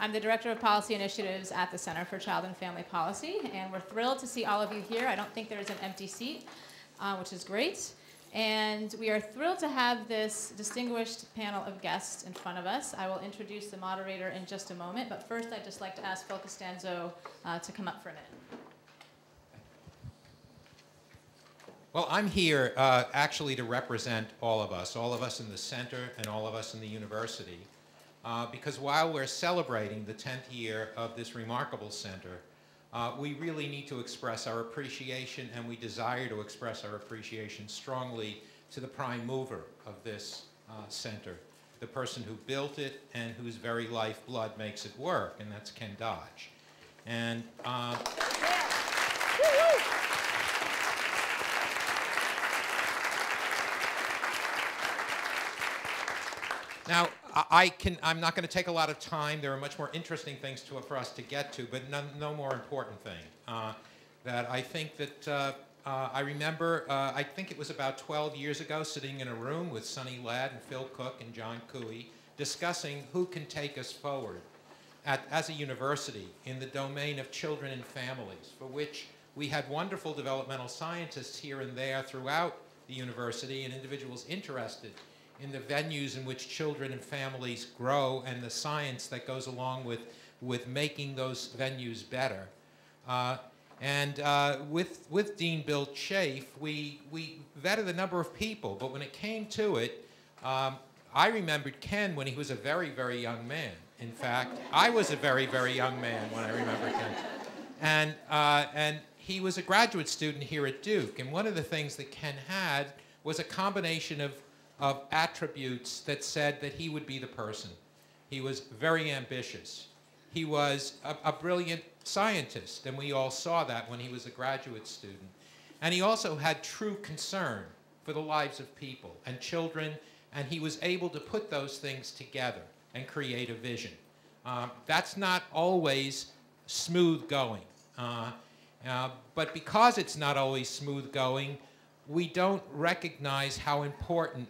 I'm the Director of Policy Initiatives at the Center for Child and Family Policy, and we're thrilled to see all of you here. I don't think there's an empty seat, uh, which is great. And we are thrilled to have this distinguished panel of guests in front of us. I will introduce the moderator in just a moment, but first I'd just like to ask Phil Costanzo uh, to come up for a minute. Well, I'm here uh, actually to represent all of us, all of us in the center and all of us in the university, uh, because while we're celebrating the 10th year of this remarkable center, uh, we really need to express our appreciation and we desire to express our appreciation strongly to the prime mover of this uh, center, the person who built it and whose very lifeblood makes it work, and that's Ken Dodge. And uh, Now, I can, I'm not going to take a lot of time. There are much more interesting things to, for us to get to, but no, no more important thing. Uh, that I think that uh, uh, I remember, uh, I think it was about 12 years ago, sitting in a room with Sunny Ladd and Phil Cook and John Cooey, discussing who can take us forward at, as a university in the domain of children and families, for which we had wonderful developmental scientists here and there throughout the university and individuals interested in the venues in which children and families grow and the science that goes along with, with making those venues better. Uh, and uh, with, with Dean Bill Chafe, we, we vetted a number of people, but when it came to it, um, I remembered Ken when he was a very, very young man. In fact, I was a very, very young man when I remember Ken. And, uh, and he was a graduate student here at Duke. And one of the things that Ken had was a combination of of attributes that said that he would be the person. He was very ambitious. He was a, a, brilliant scientist, and we all saw that when he was a graduate student. And he also had true concern for the lives of people and children, and he was able to put those things together and create a vision. Um, that's not always smooth going. Uh, uh, but because it's not always smooth going, we don't recognize how important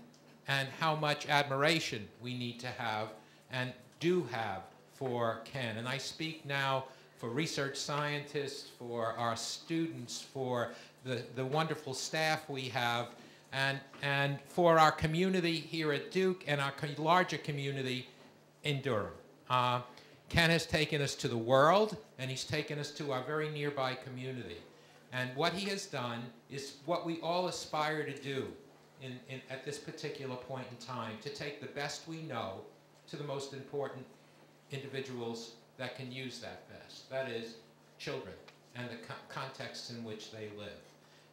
and how much admiration we need to have and do have for Ken. And I speak now for research scientists, for our students, for the, the wonderful staff we have, and, and for our community here at Duke and our larger community in Durham. Uh, Ken has taken us to the world, and he's taken us to our very nearby community. And what he has done is what we all aspire to do in, in, at this particular point in time to take the best we know to the most important individuals that can use that best. That is, children and the co contexts in which they live.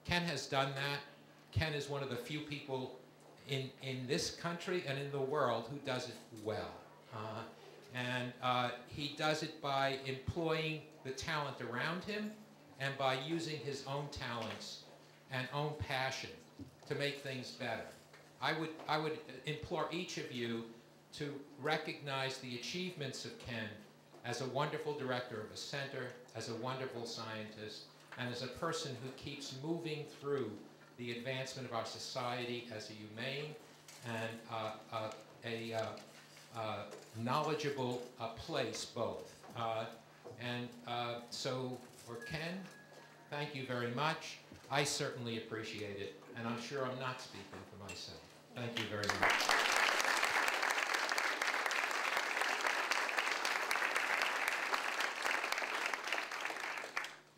Ken has done that. Ken is one of the few people in, in this country and in the world who does it well. Uh, and uh, he does it by employing the talent around him and by using his own talents and own passion to make things better. I would, I would implore each of you to recognize the achievements of Ken as a wonderful director of a center, as a wonderful scientist, and as a person who keeps moving through the advancement of our society as a humane and uh, uh, a uh, uh knowledgeable uh, place both. And so for Ken, thank you very much. I certainly appreciate it and I'm sure I'm not speaking for myself. Thank you very much.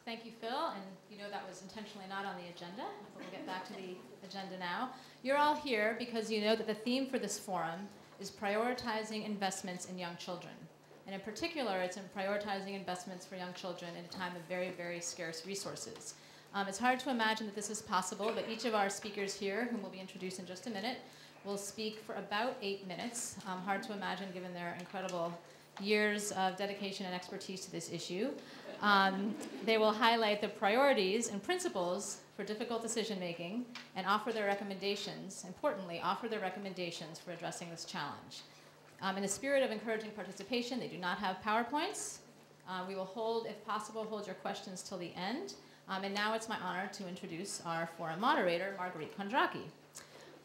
Thank you, Phil. And you know that was intentionally not on the agenda, but we'll get back to the agenda now. You're all here because you know that the theme for this forum is prioritizing investments in young children. And in particular, it's in prioritizing investments for young children in a time of very, very scarce resources. Um, it's hard to imagine that this is possible, but each of our speakers here, whom we'll be introduced in just a minute, will speak for about eight minutes. Um, hard to imagine given their incredible years of dedication and expertise to this issue. Um, they will highlight the priorities and principles for difficult decision making and offer their recommendations, importantly, offer their recommendations for addressing this challenge. Um, in the spirit of encouraging participation, they do not have PowerPoints. Uh, we will hold, if possible, hold your questions till the end. Um, and now it's my honor to introduce our forum moderator, Marguerite Kondracke.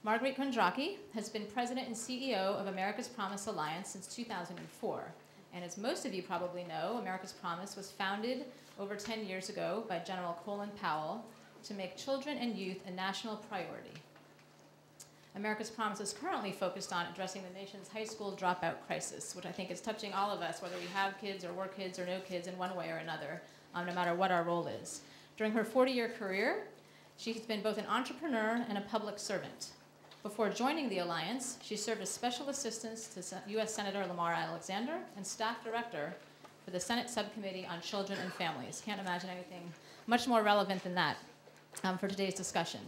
Marguerite Kondracke has been president and CEO of America's Promise Alliance since 2004. And as most of you probably know, America's Promise was founded over 10 years ago by General Colin Powell to make children and youth a national priority. America's Promise is currently focused on addressing the nation's high school dropout crisis, which I think is touching all of us, whether we have kids or were kids or no kids in one way or another, um, no matter what our role is. During her 40 year career, she's been both an entrepreneur and a public servant. Before joining the Alliance, she served as special assistant to U.S. Senator Lamar Alexander and staff director for the Senate Subcommittee on Children and Families. Can't imagine anything much more relevant than that um, for today's discussion.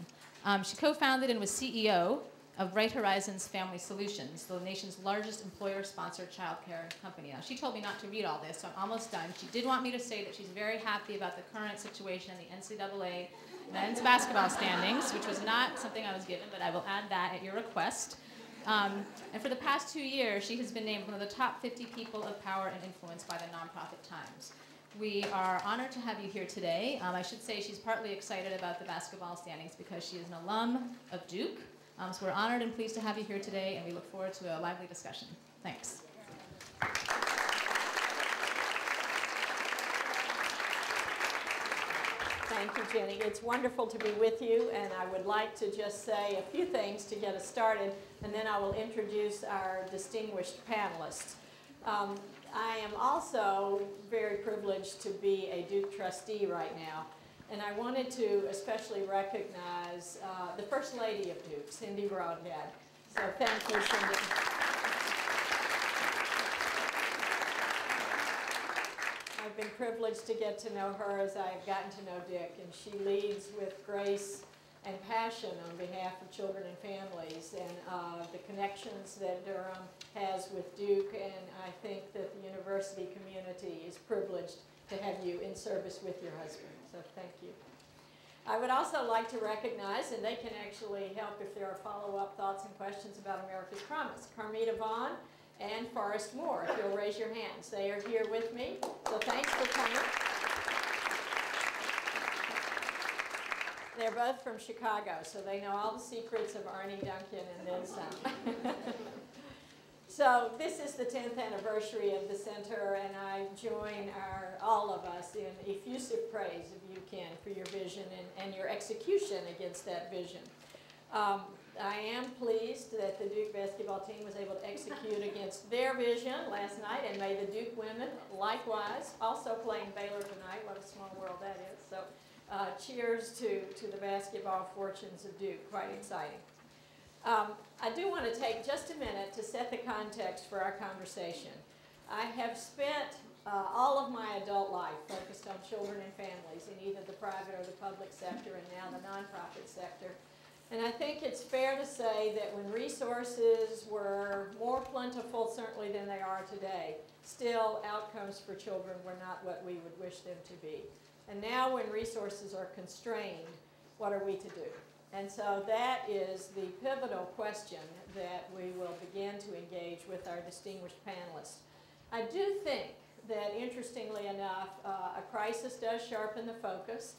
Um, she co founded and was CEO of Bright Horizons Family Solutions, the nation's largest employer-sponsored childcare company. Now, she told me not to read all this, so I'm almost done. She did want me to say that she's very happy about the current situation in the NCAA men's basketball standings, which was not something I was given, but I will add that at your request. Um, and for the past two years, she has been named one of the top 50 people of power and influence by the nonprofit Times. We are honored to have you here today. Um, I should say she's partly excited about the basketball standings because she is an alum of Duke, um, so we're honored and pleased to have you here today, and we look forward to a lively discussion. Thanks. Thank you, Jenny. It's wonderful to be with you, and I would like to just say a few things to get us started, and then I will introduce our distinguished panelists. Um, I am also very privileged to be a Duke trustee right now. And I wanted to especially recognize uh, the First Lady of Duke, Cindy Brodhead. So thank you, Cindy. I've been privileged to get to know her as I've gotten to know Dick, and she leads with grace and passion on behalf of children and families, and uh, the connections that Durham has with Duke, and I think that the university community is privileged to have you in service with your husband so thank you. I would also like to recognize, and they can actually help if there are follow-up thoughts and questions about America's Promise, Carmita Vaughn and Forrest Moore, if you'll raise your hands. They are here with me, so thanks for coming. They're both from Chicago, so they know all the secrets of Arne Duncan and then some. So this is the 10th anniversary of the center, and I join our, all of us in effusive praise, if you can, for your vision and, and your execution against that vision. Um, I am pleased that the Duke basketball team was able to execute against their vision last night, and may the Duke women likewise, also playing Baylor tonight. What a small world that is. So uh, cheers to, to the basketball fortunes of Duke. Quite exciting. Um, I do want to take just a minute to set the context for our conversation. I have spent uh, all of my adult life focused on children and families in either the private or the public sector and now the nonprofit sector. And I think it's fair to say that when resources were more plentiful, certainly than they are today, still outcomes for children were not what we would wish them to be. And now when resources are constrained, what are we to do? And so that is the pivotal question that we will begin to engage with our distinguished panelists. I do think that, interestingly enough, uh, a crisis does sharpen the focus,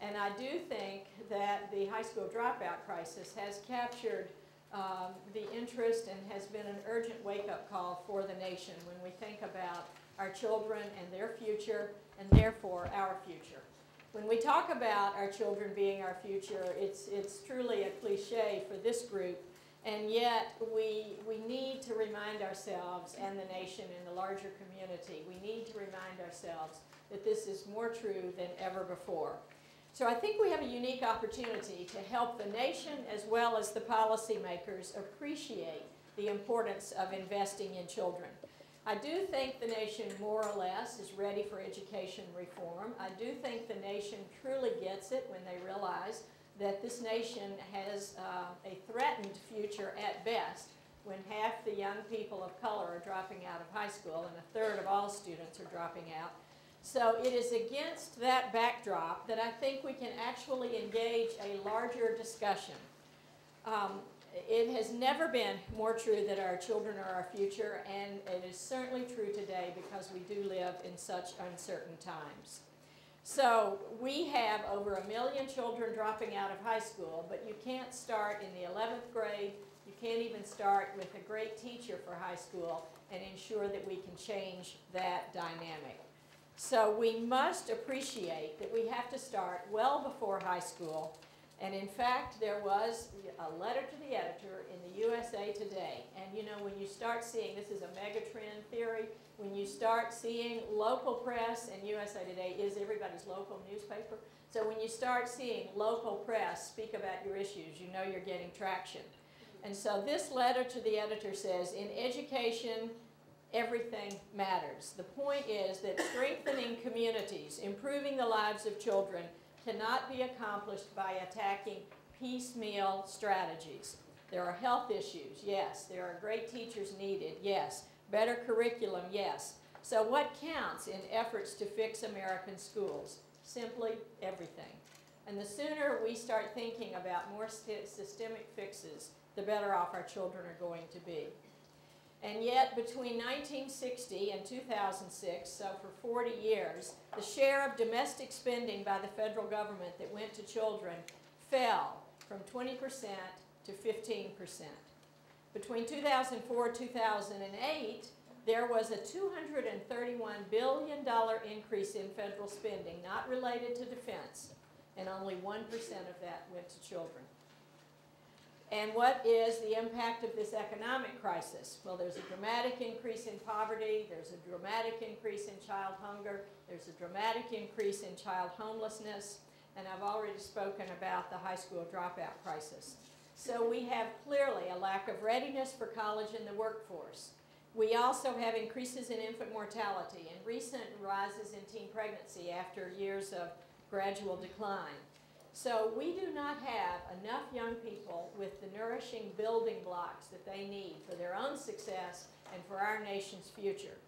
and I do think that the high school dropout crisis has captured um, the interest and has been an urgent wake-up call for the nation when we think about our children and their future, and therefore our future. When we talk about our children being our future, it's, it's truly a cliche for this group, and yet we, we need to remind ourselves and the nation and the larger community, we need to remind ourselves that this is more true than ever before. So I think we have a unique opportunity to help the nation as well as the policymakers appreciate the importance of investing in children. I do think the nation more or less is ready for education reform. I do think the nation truly gets it when they realize that this nation has uh, a threatened future at best when half the young people of color are dropping out of high school and a third of all students are dropping out. So it is against that backdrop that I think we can actually engage a larger discussion. Um, it has never been more true that our children are our future, and it is certainly true today because we do live in such uncertain times. So we have over a million children dropping out of high school, but you can't start in the 11th grade, You can't even start with a great teacher for high school and ensure that we can change that dynamic. So we must appreciate that we have to start well before high school. And in fact, there was a letter to the editor in the USA Today. And you know, when you start seeing, this is a megatrend theory, when you start seeing local press, and USA Today is everybody's local newspaper, so when you start seeing local press speak about your issues, you know you're getting traction. And so this letter to the editor says, in education, everything matters. The point is that strengthening communities, improving the lives of children, cannot be accomplished by attacking piecemeal strategies. There are health issues, yes. There are great teachers needed, yes. Better curriculum, yes. So what counts in efforts to fix American schools? Simply everything. And the sooner we start thinking about more systemic fixes, the better off our children are going to be. And yet, between 1960 and 2006, so for 40 years, the share of domestic spending by the federal government that went to children fell from 20% to 15%. Between 2004 and 2008, there was a $231 billion increase in federal spending, not related to defense, and only 1% of that went to children. And what is the impact of this economic crisis? Well, there's a dramatic increase in poverty, there's a dramatic increase in child hunger, there's a dramatic increase in child homelessness, and I've already spoken about the high school dropout crisis. So we have clearly a lack of readiness for college and the workforce. We also have increases in infant mortality and recent rises in teen pregnancy after years of gradual decline. So we do not have enough young people with the nourishing building blocks that they need for their own success and for our nation's future.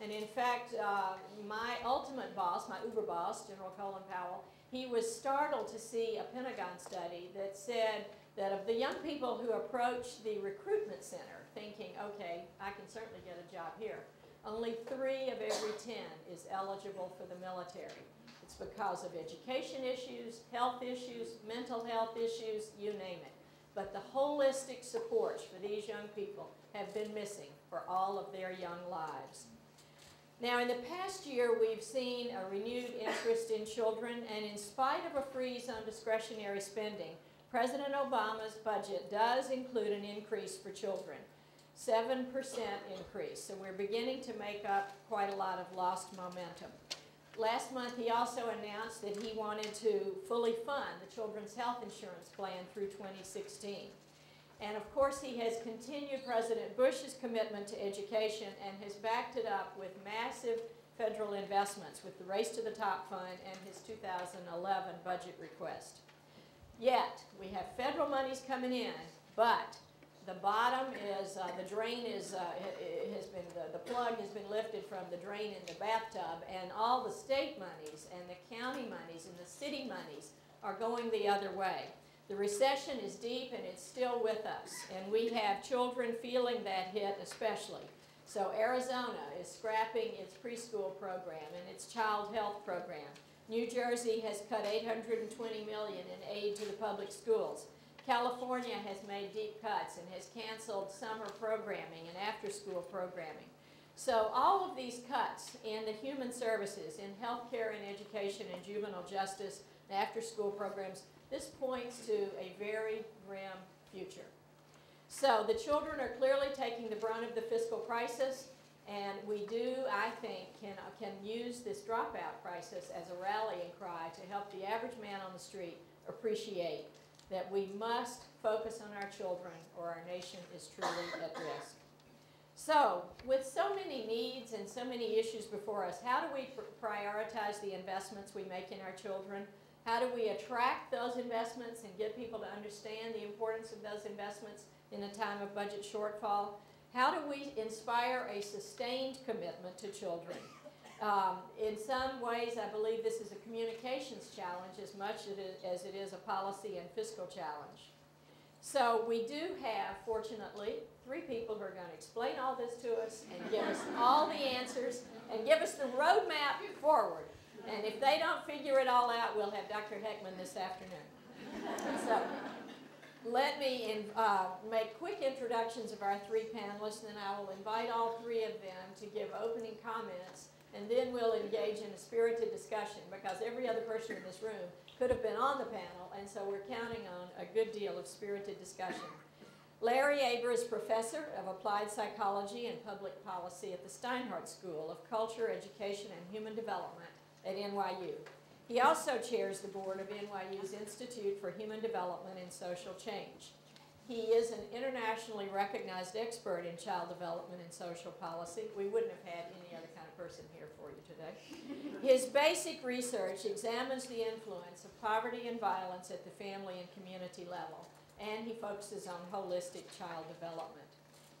And in fact, uh, my ultimate boss, my uber boss, General Colin Powell, he was startled to see a Pentagon study that said that of the young people who approach the recruitment center thinking, okay, I can certainly get a job here, only three of every 10 is eligible for the military. It's because of education issues, health issues, mental health issues, you name it. But the holistic supports for these young people have been missing for all of their young lives. Now, in the past year, we've seen a renewed interest in children, and in spite of a freeze on discretionary spending, President Obama's budget does include an increase for children. 7% increase, so we're beginning to make up quite a lot of lost momentum. Last month, he also announced that he wanted to fully fund the Children's Health Insurance Plan through 2016. And of course, he has continued President Bush's commitment to education and has backed it up with massive federal investments with the Race to the Top Fund and his 2011 budget request. Yet, we have federal monies coming in, but the bottom is, uh, the drain is, uh, has been, the, the plug has been lifted from the drain in the bathtub, and all the state monies and the county monies and the city monies are going the other way. The recession is deep and it's still with us, and we have children feeling that hit especially. So Arizona is scrapping its preschool program and its child health program. New Jersey has cut 820 million in aid to the public schools. California has made deep cuts and has canceled summer programming and after-school programming. So all of these cuts in the human services, in healthcare and education and juvenile justice and after-school programs, this points to a very grim future. So the children are clearly taking the brunt of the fiscal crisis, and we do, I think, can, can use this dropout crisis as a rallying cry to help the average man on the street appreciate that we must focus on our children or our nation is truly at risk. So, with so many needs and so many issues before us, how do we prioritize the investments we make in our children? How do we attract those investments and get people to understand the importance of those investments in a time of budget shortfall? How do we inspire a sustained commitment to children? Um, in some ways, I believe this is a communications challenge as much as it is a policy and fiscal challenge. So we do have, fortunately, three people who are going to explain all this to us and give us all the answers and give us the roadmap forward. And if they don't figure it all out, we'll have Dr. Heckman this afternoon. So let me in- uh, make quick introductions of our three panelists, and then I will invite all three of them to give opening comments, and then we'll engage in a spirited discussion, because every other person in this room could have been on the panel, and so we're counting on a good deal of spirited discussion. Larry Aber is professor of applied psychology and public policy at the Steinhardt School of Culture, Education, and Human Development at NYU. He also chairs the board of NYU's Institute for Human Development and Social Change. He is an internationally recognized expert in child development and social policy. We wouldn't have had any other kind person here for you today. His basic research examines the influence of poverty and violence at the family and community level, and he focuses on holistic child development.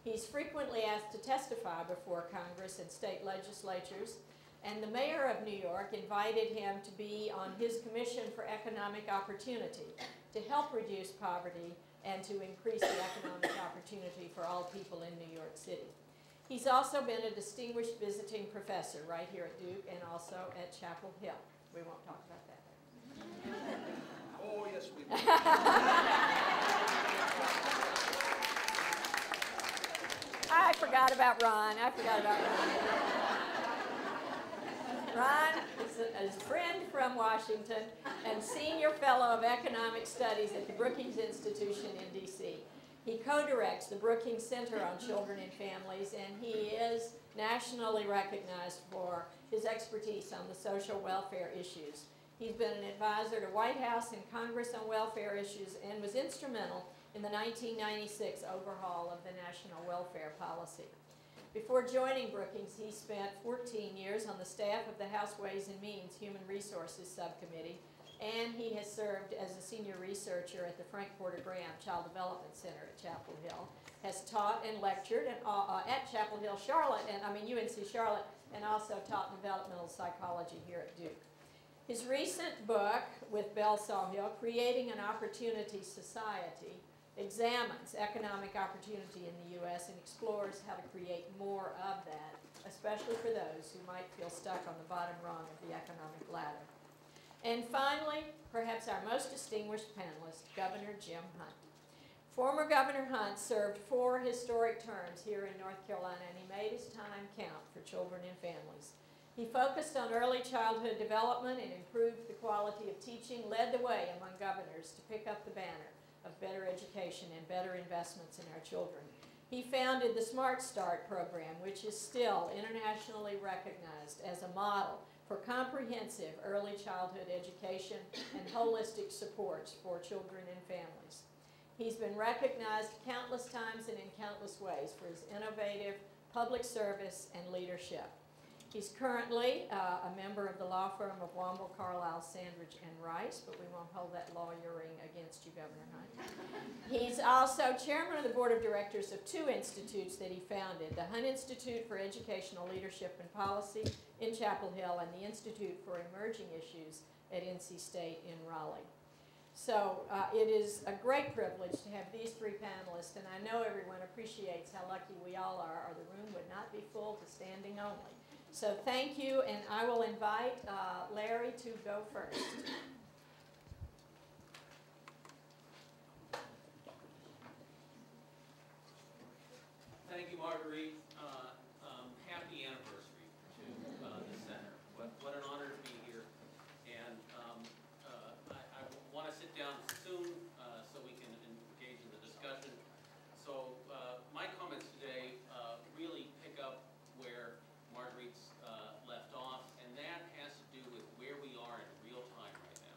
He's frequently asked to testify before Congress and state legislatures, and the mayor of New York invited him to be on his commission for economic opportunity to help reduce poverty and to increase the economic opportunity for all people in New York City. He's also been a distinguished visiting professor right here at Duke and also at Chapel Hill. We won't talk about that. Oh, yes, we will. I forgot about Ron. I forgot about Ron. Ron is a, is a friend from Washington and senior fellow of economic studies at the Brookings Institution in D.C. He co-directs the Brookings Center on Children and Families, and he is nationally recognized for his expertise on the social welfare issues. He's been an advisor to White House and Congress on welfare issues and was instrumental in the 1996 overhaul of the national welfare policy. Before joining Brookings, he spent 14 years on the staff of the House Ways and Means Human Resources Subcommittee, and he has served as a senior researcher at the Frank Porter Graham Child Development Center at Chapel Hill, has taught and lectured and, uh, uh, at Chapel Hill, Charlotte, and I mean UNC Charlotte, and also taught developmental psychology here at Duke. His recent book with Belle Sawhill, Creating an Opportunity Society, examines economic opportunity in the U.S. and explores how to create more of that, especially for those who might feel stuck on the bottom rung of the economic ladder. And finally, perhaps our most distinguished panelist, Governor Jim Hunt. Former Governor Hunt served four historic terms here in North Carolina, and he made his time count for children and families. He focused on early childhood development and improved the quality of teaching, led the way among governors to pick up the banner of better education and better investments in our children. He founded the Smart Start program, which is still internationally recognized as a model for comprehensive early childhood education and holistic supports for children and families. He's been recognized countless times and in countless ways for his innovative public service and leadership. He's currently uh, a member of the law firm of Womble, Carlyle, Sandridge, and Rice, but we won't hold that lawyering against you, Governor Hunt. He's also chairman of the board of directors of two institutes that he founded, the Hunt Institute for Educational Leadership and Policy in Chapel Hill and the Institute for Emerging Issues at NC State in Raleigh. So uh, it is a great privilege to have these three panelists, and I know everyone appreciates how lucky we all are, or the room would not be full to standing only. So thank you, and I will invite uh, Larry to go first. Thank you, Marguerite. Uh, um, Happy anniversary to uh, the center. What what an honor to be here. And um, uh, I want to sit down soon uh, so we can engage in the discussion. So uh, my comments today uh, really pick up where Marguerite's uh, left off, and that has to do with where we are in real time right now.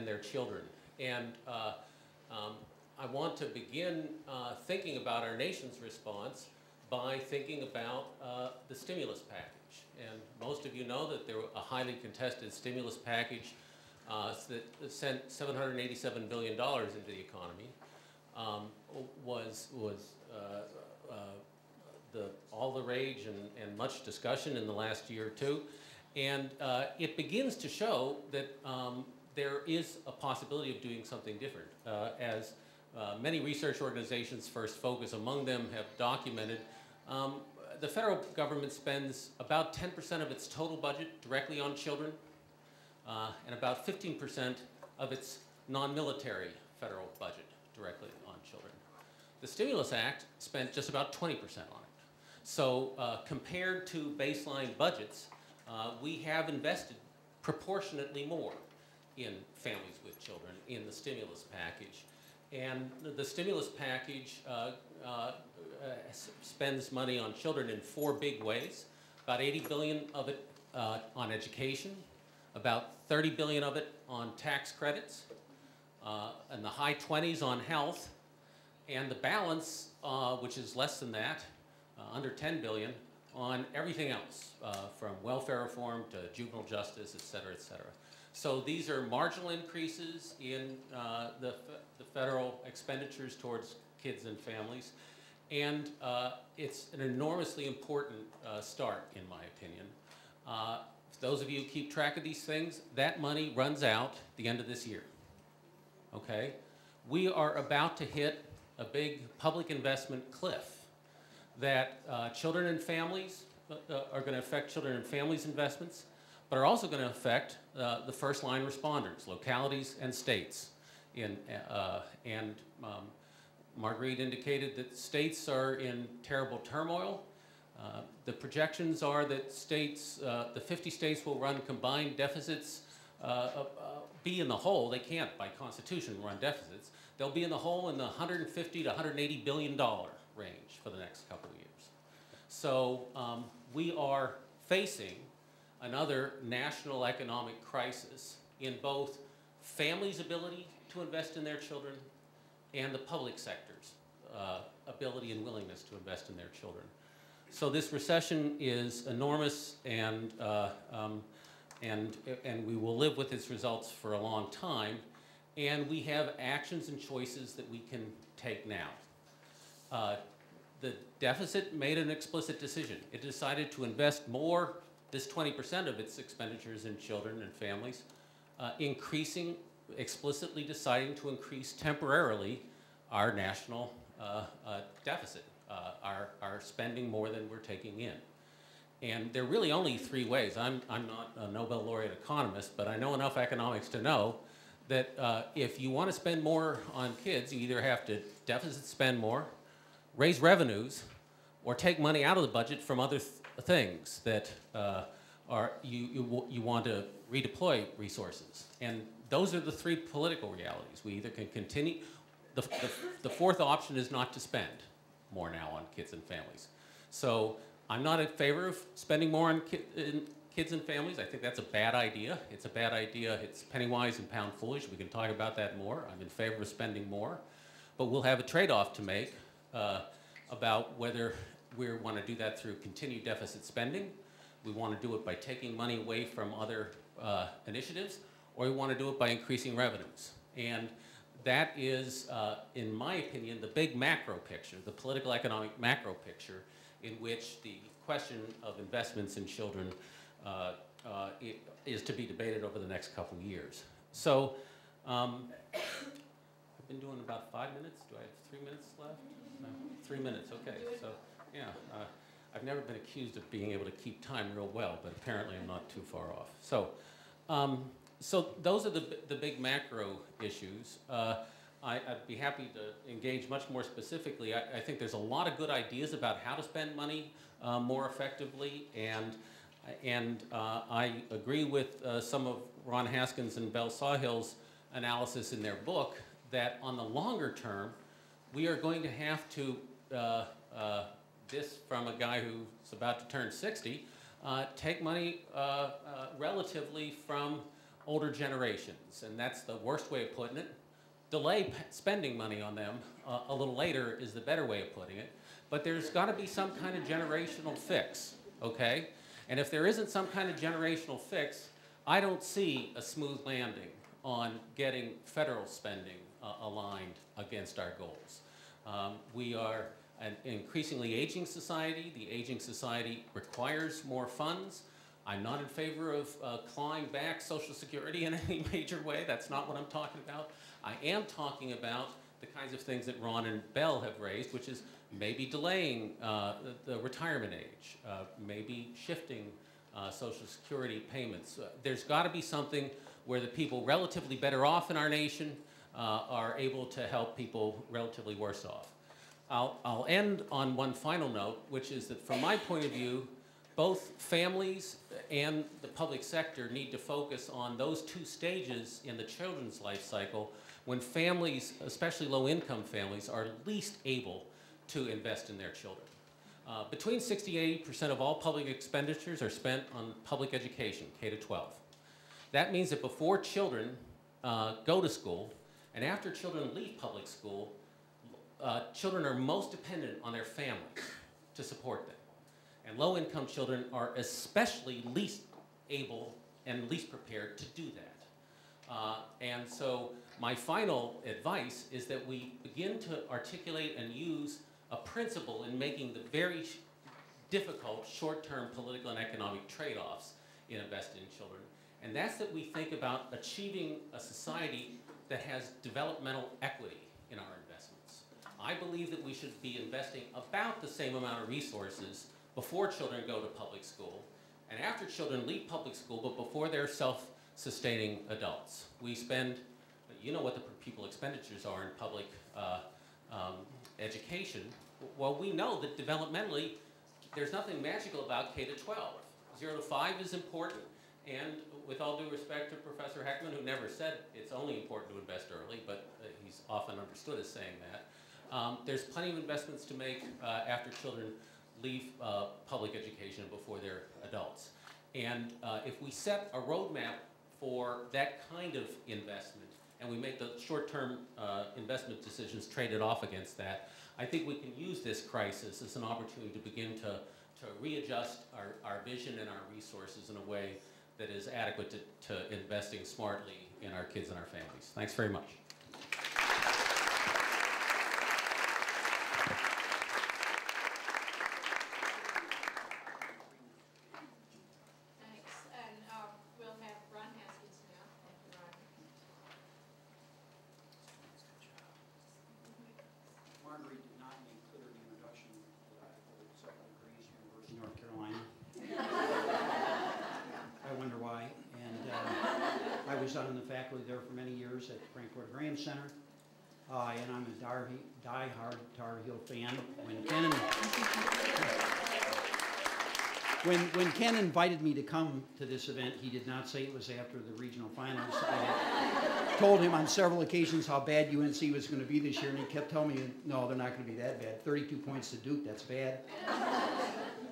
And, their children. And uh, um, I want to begin uh, thinking about our nation's response by thinking about uh, the stimulus package. And most of you know that there was a highly contested stimulus package uh, that sent $787 billion into the economy. Um, was was uh, uh, the, all the rage and, and much discussion in the last year or two. And uh, it begins to show that um, there is a possibility of doing something different. Uh, as uh, many research organizations, First Focus among them, have documented, um, the federal government spends about 10% of its total budget directly on children, uh, and about 15% of its non-military federal budget directly on children. The Stimulus Act spent just about 20% on it. So uh, compared to baseline budgets, uh, we have invested proportionately more in families with children in the stimulus package. And the stimulus package uh, uh, spends money on children in four big ways. About 80 billion of it uh, on education, about 30 billion of it on tax credits, uh, and the high 20s on health, and the balance, uh, which is less than that, uh, under 10 billion, on everything else, from welfare reform to juvenile justice, et cetera, et cetera. So these are marginal increases in uh, the, the federal expenditures towards kids and families. And uh, it's an enormously important uh, start, in my opinion. Uh, those of you who keep track of these things, that money runs out the end of this year. Okay? We are about to hit a big public investment cliff that uh, children and families uh, are going to affect children and families' investments, but are also going to affect uh, the first line responders, localities and states. In, uh, and um, Marguerite indicated that states are in terrible turmoil. Uh, the projections are that states, the 50 states will run combined deficits, be in the hole. They can't, by constitution, run deficits. They'll be in the hole in the 150 to 180 billion dollar range for the next couple of years. So um, we are facing another national economic crisis in both families' ability to invest in their children and the public sector's uh, ability and willingness to invest in their children. So this recession is enormous and, uh, um, and, and we will live with its results for a long time. And we have actions and choices that we can take now. Uh, the deficit made an explicit decision. It decided to invest more, this 20% of its expenditures in children and families, uh, increasing, explicitly deciding to increase temporarily our national uh, uh, deficit, uh, our, our spending more than we're taking in. And there are really only three ways. I'm, I'm not a Nobel laureate economist, but I know enough economics to know that uh, if you want to spend more on kids, you either have to deficit spend more, raise revenues or take money out of the budget from other th things that uh, are you, you, you want to redeploy resources. And those are the three political realities. We either can continue, the, the, the fourth option is not to spend more now on kids and families. So I'm not in favor of spending more on ki kids and families. I think that's a bad idea. It's a bad idea. It's penny wise and pound foolish. We can talk about that more. I'm in favor of spending more. But we'll have a trade-off to make uh, about whether we want to do that through continued deficit spending, we want to do it by taking money away from other uh, initiatives, or we want to do it by increasing revenues. And that is, uh, in my opinion, the big macro picture, the political economic macro picture in which the question of investments in children uh, uh is to be debated over the next couple of years. So um, I've been doing about five minutes. Do I have three minutes left? No? Three minutes, okay. So, yeah, uh, I've never been accused of being able to keep time real well, but apparently I'm not too far off. So, um, so those are the, the big macro issues. Uh, I, would be happy to engage much more specifically. I, I, think there's a lot of good ideas about how to spend money uh, more effectively, and and uh, I agree with uh, some of Ron Haskins and Belle Sawhill's analysis in their book that on the longer term, we are going to have to, uh, uh, this from a guy who's about to turn 60, uh, take money uh, uh, relatively from older generations, and that's the worst way of putting it. Delay spending money on them uh, a little later is the better way of putting it. But there's got to be some kind of generational fix, okay? And if there isn't some kind of generational fix, I don't see a smooth landing on getting federal spending uh, aligned against our goals. Um, we are an increasingly aging society. The aging society requires more funds. I'm not in favor of uh, clawing back Social Security in any major way. That's not what I'm talking about. I am talking about the kinds of things that Ron and Belle have raised, which is maybe delaying uh, the, the retirement age, uh, maybe shifting uh, Social Security payments. Uh, there's got to be something where the people relatively better off in our nation uh, are able to help people relatively worse off. I'll, I'll end on one final note, which is that from my point of view, both families and the public sector need to focus on those two stages in the children's life cycle when families, especially low-income families, are least able to invest in their children. Uh, between 60 and 80% of all public expenditures are spent on public education, K to 12. That means that before children uh, go to school and after children leave public school, uh, children are most dependent on their families to support them. And low income children are especially least able and least prepared to do that. Uh, and so, my final advice is that we begin to articulate and use a principle in making the very sh- difficult short term political and economic trade offs in investing in children. And that's that we think about achieving a society that has developmental equity in our. I believe that we should be investing about the same amount of resources before children go to public school and after children leave public school, but before they're self sustaining adults. We spend, you know what the people expenditures are in public uh, um, education. Well, we know that developmentally, there's nothing magical about K to 12. Zero to five is important, and with all due respect to Professor Heckman, who never said it's only important to invest early, but uh, he's often understood as saying that, um, there's plenty of investments to make uh, after children leave uh, public education before they're adults. And uh, if we set a roadmap for that kind of investment, and we make the short-term uh, investment decisions traded off against that, I think we can use this crisis as an opportunity to begin to, to readjust our, our vision and our resources in a way that is adequate to, to investing smartly in our kids and our families. Thanks very much. Thanks, and uh, we'll have Ron Haskins now. Thank you, Ron. Marguerite did not make clear in the introduction that I hold several degrees, University of North Carolina. I wonder why. And uh, I was on the faculty there for many years at Frank Porter Graham Center. Uh, and I'm a Dar- die-hard Tar Heel fan. When Ken, when, when Ken invited me to come to this event, he did not say it was after the regional finals. I told him on several occasions how bad UNC was going to be this year, and he kept telling me, no, they're not going to be that bad. 32 points to Duke, that's bad.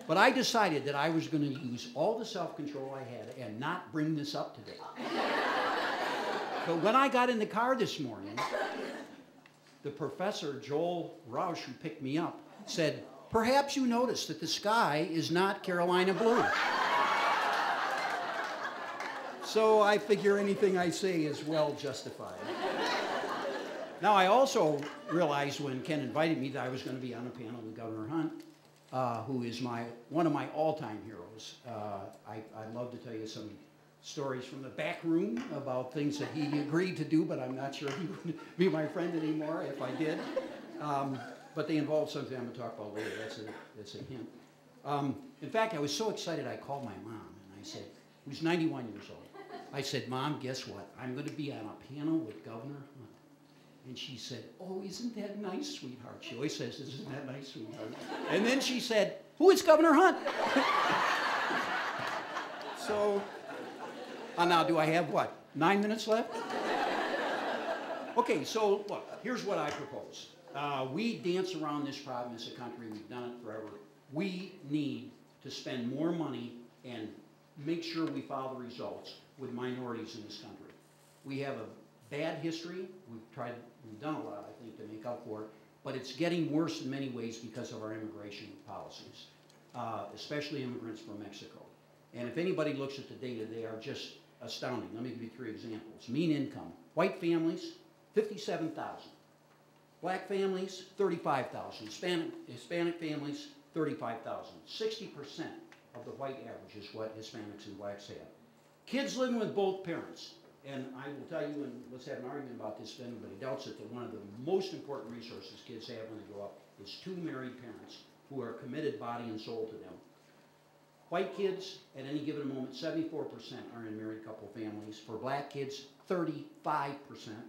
But I decided that I was going to use all the self control I had and not bring this up today. But when I got in the car this morning, the professor, Joel Roush, who picked me up, said, Perhaps you noticed that the sky is not Carolina blue. So I figure anything I say is well justified. Now, I also realized when Ken invited me that I was going to be on a panel with Governor Hunt, uh, who is my, one of my all-time heroes. Uh, I, I'd love to tell you some stories from the back room about things that he agreed to do, but I'm not sure he would be my friend anymore if I did. Um, but they involve something I'm going to talk about later. That's a, that's a hint. Um, in fact, I was so excited I called my mom and I said, who's 91 years old. I said, Mom, guess what? I'm going to be on a panel with Governor Hunt. And she said, Oh, isn't that nice, sweetheart? She always says, Isn't that nice, sweetheart? And then she said, Who is Governor Hunt? so, uh, now do I have what? Nine minutes left? Okay, so look, here's what I propose. Uh, we dance around this problem as a country, we've done it forever. We need to spend more money and make sure we follow the results with minorities in this country. We have a bad history, we've tried, we've done a lot, I think, to make up for it, but it's getting worse in many ways because of our immigration policies, uh, especially immigrants from Mexico. And if anybody looks at the data, they are just astounding. Let me give you three examples. Mean income, white families, fifty-seven thousand. Black families, thirty-five thousand. Hispanic, Hispanic families, thirty-five thousand. Sixty percent of the white average is what Hispanics and blacks have. Kids living with both parents, and I will tell you, and let's have an argument about this if anybody doubts it, that one of the most important resources kids have when they grow up is two married parents who are committed body and soul to them. White kids, at any given moment, seventy-four percent are in married couple families. For black kids, thirty-five percent.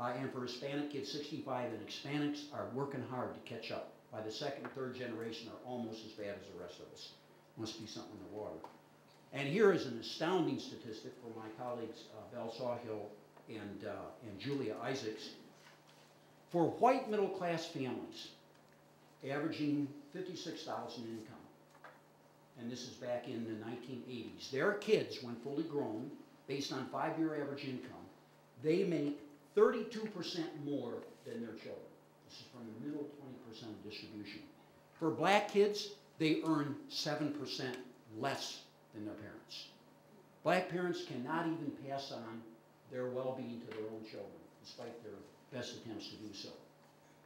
Uh, and for Hispanic kids, sixty-five, and Hispanics are working hard to catch up. By the second, and third generation are almost as bad as the rest of us. Must be something in the water. And here is an astounding statistic from my colleagues, uh, Belle Sawhill and, uh, and Julia Isaacs. For white middle-class families, averaging fifty-six thousand income, and this is back in the 1980s. Their kids, when fully grown, based on five-year average income, they make 32% more than their children. This is from the middle 20% of distribution. For black kids, they earn 7% less than their parents. Black parents cannot even pass on their well-being to their own children, despite their best attempts to do so.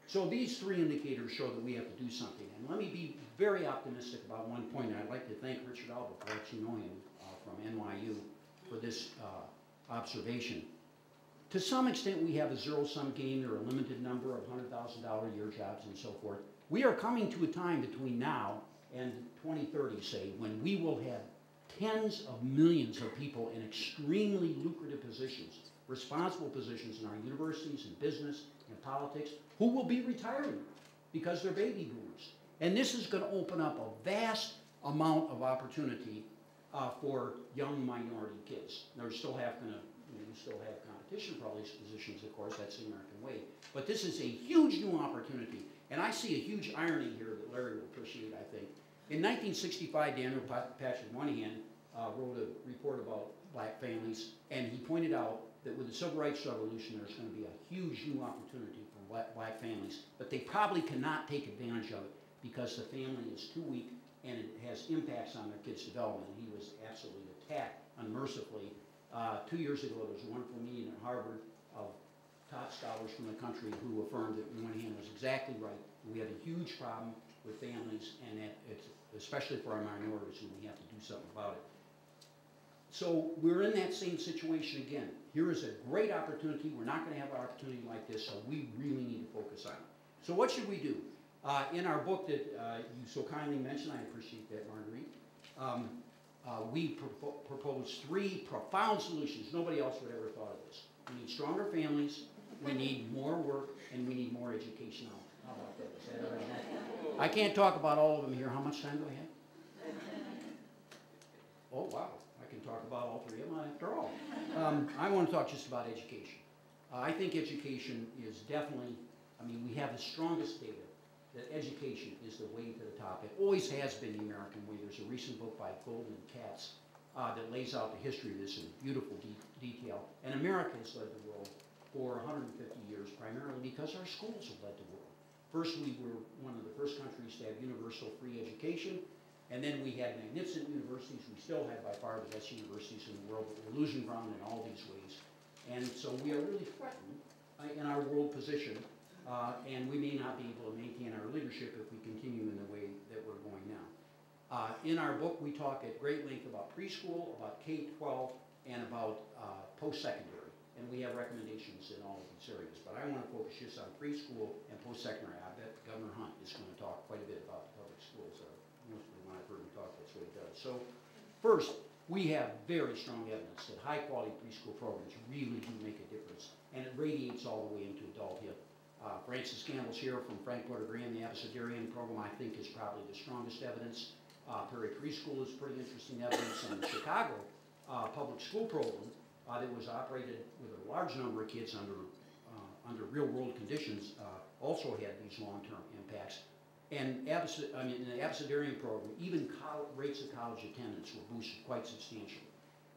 So these three indicators show that we have to do something. And let me be very optimistic about one point. I'd like to thank Richard Alba, perhaps you know him uh, from NYU, for this uh, observation. To some extent, we have a zero-sum game. There are a limited number of $100,000 a year jobs and so forth. We are coming to a time between now and 2030, say, when we will have tens of millions of people in extremely lucrative positions, responsible positions in our universities and business and politics, who will be retiring because they're baby boomers. And this is going to open up a vast amount of opportunity uh, for young minority kids. We still have to, you, know, still have competition for all these positions, of course, that's the American way. But this is a huge new opportunity. And I see a huge irony here that Larry will appreciate, I think. In 1965, Daniel Patrick Moynihan uh, wrote a report about black families, and he pointed out that with the Civil Rights Revolution, there's going to be a huge new opportunity for black, black families, but they probably cannot take advantage of it because the family is too weak and it has impacts on their kids' development. He was absolutely attacked unmercifully. Uh, two years ago, there was a wonderful meeting at Harvard of top scholars from the country who affirmed that Moynihan was exactly right. We have a huge problem with families, and that it's especially for our minorities, and we have to do something about it. So we're in that same situation again. Here is a great opportunity. We're not going to have an opportunity like this, so we really need to focus on it. So what should we do? Uh, in our book that uh, you so kindly mentioned, I appreciate that, Marguerite, um, uh, we propo propose three profound solutions. Nobody else would ever thought of this. We need stronger families, we need more work, and we need more education. How about that? I can't talk about all of them here. How much time do I have? Oh, wow. I can talk about all three of them after all. Um, I want to talk just about education. Uh, I think education is definitely, I mean, we have the strongest data that education is the way to the top. It always has been the American way. There's a recent book by Goldin Katz uh, that lays out the history of this in beautiful de detail. And America has led the world for 150 years, primarily because our schools have led the world. First, we were one of the first countries to have universal free education. And then we had magnificent universities. We still have by far the best universities in the world, but we're losing ground in all these ways. And so we are really threatened uh, in our world position uh, and we may not be able to maintain our leadership if we continue in the way that we're going now. Uh, in our book, we talk at great length about preschool, about K-12, and about uh, post-secondary. And we have recommendations in all of these areas. But I want to focus just on preschool and post-secondary. I bet Governor Hunt is going to talk quite a bit about the public schools. Uh, mostly when I've heard him talk, that's what he does. So first, we have very strong evidence that high-quality preschool programs really do make a difference. And it radiates all the way into adulthood. Uh, Frances Campbell's here from Frank Porter Graham, the Abecedarian program, I think, is probably the strongest evidence. Uh, Perry Preschool is pretty interesting evidence, and the Chicago uh, public school program uh, that was operated with a large number of kids under, uh, under real-world conditions uh, also had these long-term impacts. And I mean, in the abecedarian program, even rates of college attendance were boosted quite substantially.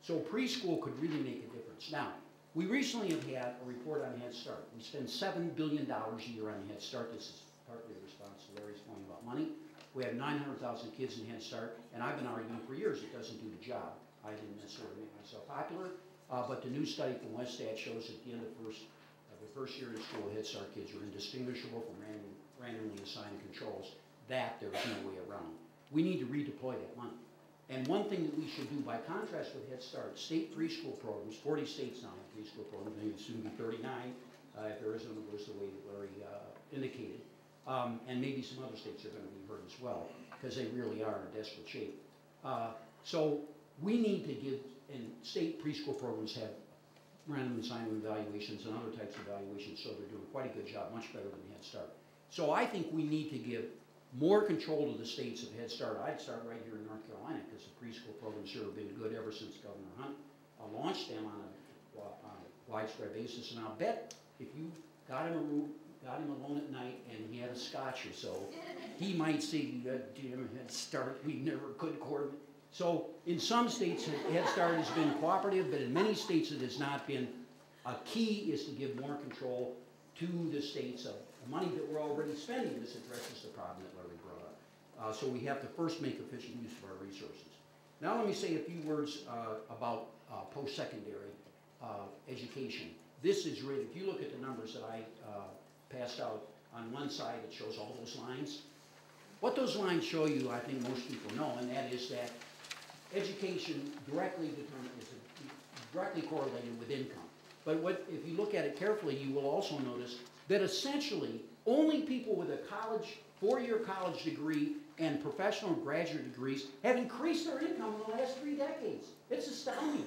So preschool could really make a difference. Now, we recently have had a report on Head Start. We spend seven billion dollars a year on Head Start. This is partly a response to Larry's point about money. We have nine hundred thousand kids in Head Start, and I've been arguing for years it doesn't do the job. I didn't necessarily make myself popular, uh, but the new study from Westat shows at the end of first, of the first year in school, Head Start kids are indistinguishable from random, randomly assigned controls. That there is no way around. We need to redeploy that money. And one thing that we should do, by contrast with Head Start, state preschool programs, forty states now have preschool programs, maybe soon be thirty-nine, uh, if Arizona goes the way that Larry, uh, indicated. Um, and maybe some other states are gonna be hurt as well, because they really are in desperate shape. Uh, so we need to give, and state preschool programs have random assignment evaluations and other types of evaluations, so they're doing quite a good job, much better than Head Start. So I think we need to give more control to the states of Head Start. I'd start right here in North Carolina, because the preschool programs here have been good ever since Governor Hunt launched them on a, on a widespread basis. And I'll bet if you got him a room, got him alone at night, and he had a scotch or so, he might say, "That damn Head Start, we never could coordinate. So in some states, Head Start has been cooperative, but in many states it has not been. A key is to give more control to the states of the money that we're already spending. This addresses the problem that Larry brought up. Uh, so we have to first make efficient use of our resources. Now let me say a few words uh, about uh, post-secondary uh, education. This is really, if you look at the numbers that I uh, passed out, on one side it shows all those lines. What those lines show you, I think most people know, and that is that education directly determines, is directly correlated with income. But what, if you look at it carefully, you will also notice that essentially only people with a college, four-year college degree and professional graduate degrees have increased their income in the last three decades. It's astounding.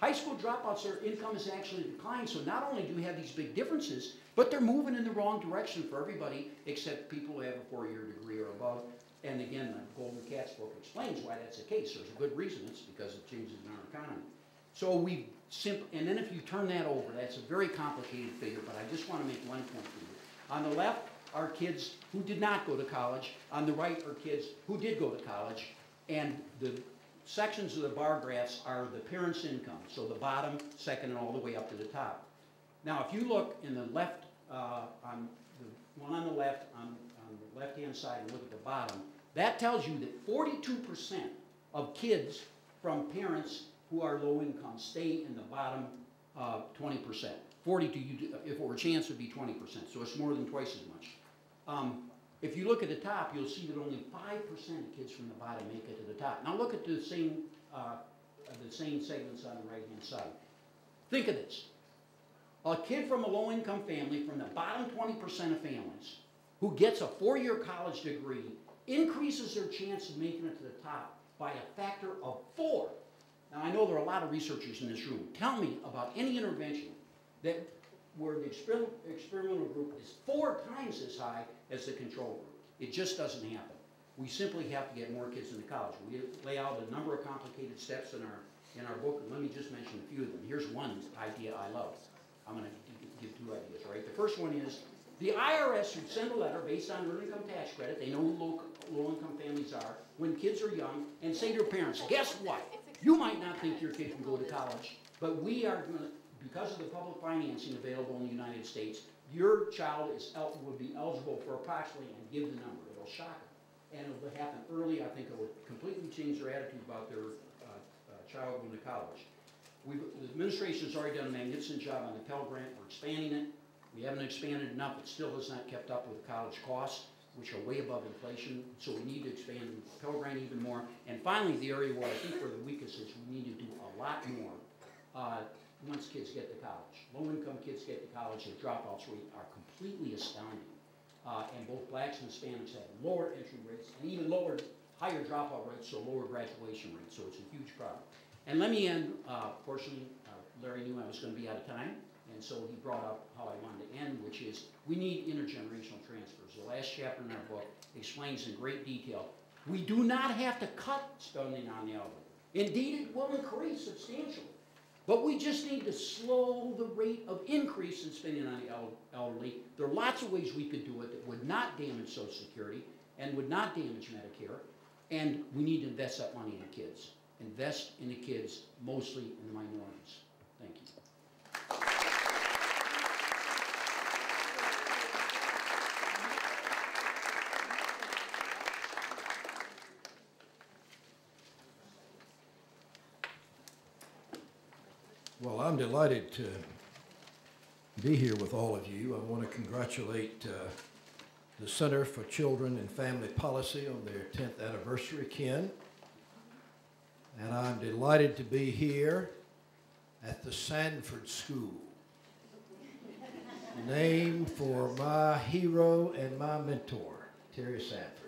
High school dropouts, their income is actually declining. so not only do we have these big differences, but they're moving in the wrong direction for everybody except people who have a four-year degree or above. And again, the Goldin Katz book explains why that's the case. There's a good reason. It's because of changes in our economy. So we simply, and then if you turn that over, that's a very complicated figure, but I just want to make one point for you. On the left are kids who did not go to college. On the right are kids who did go to college. And the sections of the bar graphs are the parents' income. So the bottom, second, and all the way up to the top. Now, if you look in the left, uh, on the one on the left, on, on the left-hand side, and look at the bottom, that tells you that 42% of kids from parents who are low income stay in the bottom uh, 20%. 42, if it were a chance, would be 20%, so it's more than twice as much. Um, if you look at the top, you'll see that only 5% of kids from the bottom make it to the top. Now look at the same, uh, the same segments on the right-hand side. Think of this. A kid from a low-income family, from the bottom 20% of families, who gets a four-year college degree, increases their chance of making it to the top by a factor of four. Now, I know there are a lot of researchers in this room. Tell me about any intervention that where the exper- experimental group is four times as high as the control group. It just doesn't happen. We simply have to get more kids into college. We lay out a number of complicated steps in our, in our book, and let me just mention a few of them. Here's one idea I love. I'm gonna give two ideas, right? The first one is, the IRS should send a letter based on earned income tax credit, they know who low, low-income families are, when kids are young, and say to parents, guess what? You might not think your kid can go to college, but we are gonna, because of the public financing available in the United States, your child is, el- would be eligible for approximately, and give the number, it'll shock them. And it'll happen early, I think it will completely change their attitude about their, uh, uh, child going to college. We've, the administration's already done a magnificent job on the Pell Grant, we're expanding it. We haven't expanded enough, it still has not kept up with college costs, which are way above inflation, so we need to expand the Pell Grant even more. And finally, the area where I think we're the weakest is we need to do a lot more, uh, once kids get to college. Low-income kids get to college, the dropouts rate are completely astounding. Uh, and both blacks and Hispanics have lower entry rates and even lower, higher dropout rates, so lower graduation rates, so it's a huge problem. And let me end, uh, fortunately, uh, Larry knew I was gonna be out of time, and so he brought up how I wanted to end, which is, we need intergenerational transfers. The last chapter in our book explains in great detail, we do not have to cut spending on the elderly. Indeed, it will increase substantially. But we just need to slow the rate of increase in spending on the elderly. There are lots of ways we could do it that would not damage Social Security. and would not damage Medicare. And we need to invest that money in the kids. Invest in the kids, mostly in the minorities. Thank you. Well, I'm delighted to be here with all of you. I want to congratulate uh, the Center for Children and Family Policy on their 10th anniversary, Ken. And I'm delighted to be here at the Sanford School, named for my hero and my mentor, Terry Sanford.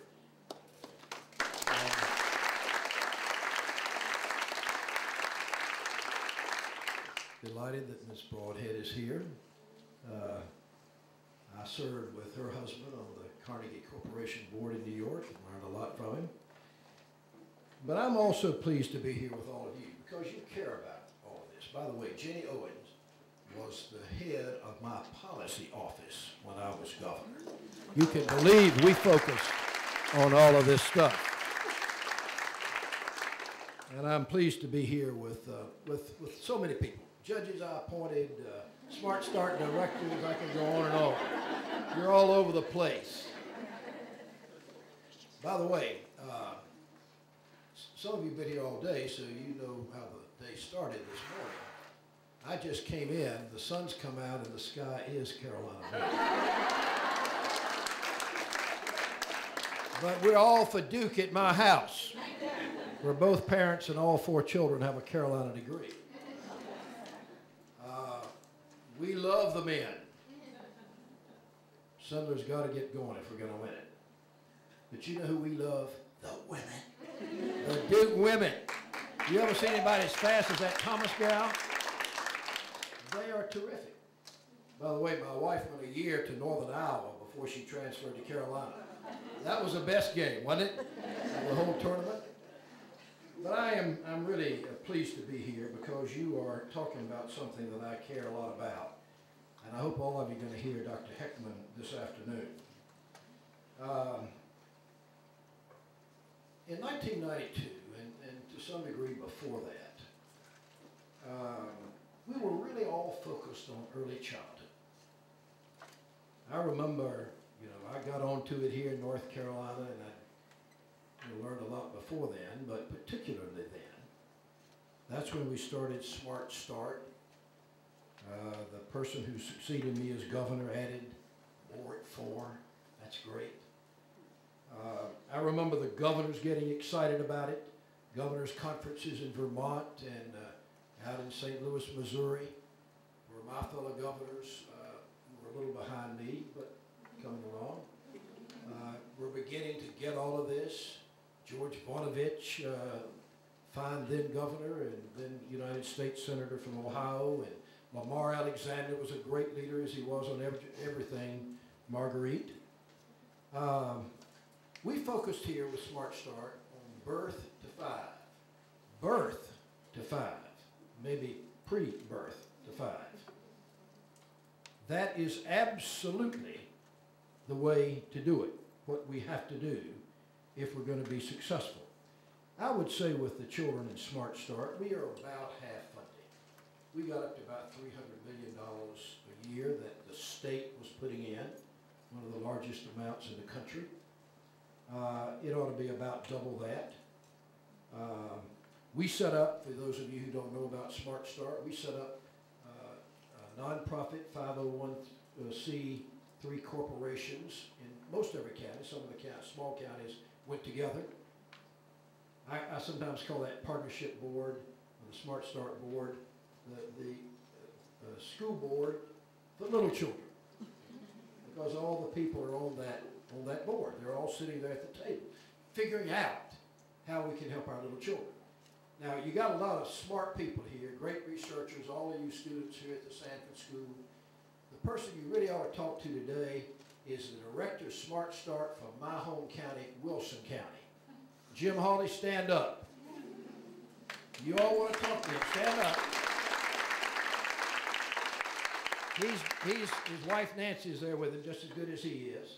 That Ms. Brodhead is here. Uh, I served with her husband on the Carnegie Corporation Board in New York and learned a lot from him. But I'm also pleased to be here with all of you because you care about all of this. By the way, Jenny Owens was the head of my policy office when I was governor. You can believe we focused on all of this stuff. And I'm pleased to be here with, uh, with, with so many people. Judges I appointed, uh, Smart Start directors, I can go on and on. You're all over the place. By the way, uh, some of you have been here all day, so you know how the day started this morning. I just came in, the sun's come out, and the sky is Carolina. But we're all for Duke at my house, where both parents and all four children have a Carolina degree. We love the men. Sumner's got to get going if we're going to win it. But you know who we love? The women. The Duke women. You ever see anybody as fast as that Thomas gal? They are terrific. By the way, my wife went a year to Northern Iowa before she transferred to Carolina. That was the best game, wasn't it? The whole tournament. But I am I'm really pleased to be here because you are talking about something that I care a lot about. And I hope all of you are going to hear Dr. Heckman this afternoon. Um, in 1992, and, and to some degree before that, um, we were really all focused on early childhood. I remember, you know, I got onto it here in North Carolina, and I know, learned a lot before then, but particularly then. That's when we started Smart Start. Uh, the person who succeeded me as governor added More at Four. That's great. Uh, I remember the governors getting excited about it. Governors' conferences in Vermont and uh, out in St. Louis, Missouri, where my fellow governors uh, were a little behind me, but coming along. Uh, we're beginning to get all of this. George Voinovich, uh, fine then governor and then United States Senator from Ohio, and Lamar Alexander was a great leader as he was on every, everything Marguerite. Um, we focused here with Smart Start on birth to five. Birth to five, maybe pre-birth to five. That is absolutely the way to do it, what we have to do if we're going to be successful. I would say with the children in Smart Start, we are about half funded. We got up to about $300 million a year that the state was putting in, one of the largest amounts in the country. Uh, it ought to be about double that. Um, we set up, for those of you who don't know about Smart Start, we set up uh, a nonprofit 501c3 corporations in most every county. Some of the count, small counties went together. I, I sometimes call that partnership board, or the Smart Start board, the, the, uh, school board for little children. Because all the people are on that, on that board. They're all sitting there at the table, figuring out how we can help our little children. Now, you got a lot of smart people here, great researchers, all of you students here at the Sanford School. The person you really ought to talk to today is the director of Smart Start from my home county, Wilson County. Jim Hawley, stand up. You all want to talk to him, stand up. He's, he's, his wife Nancy is there with him just as good as he is.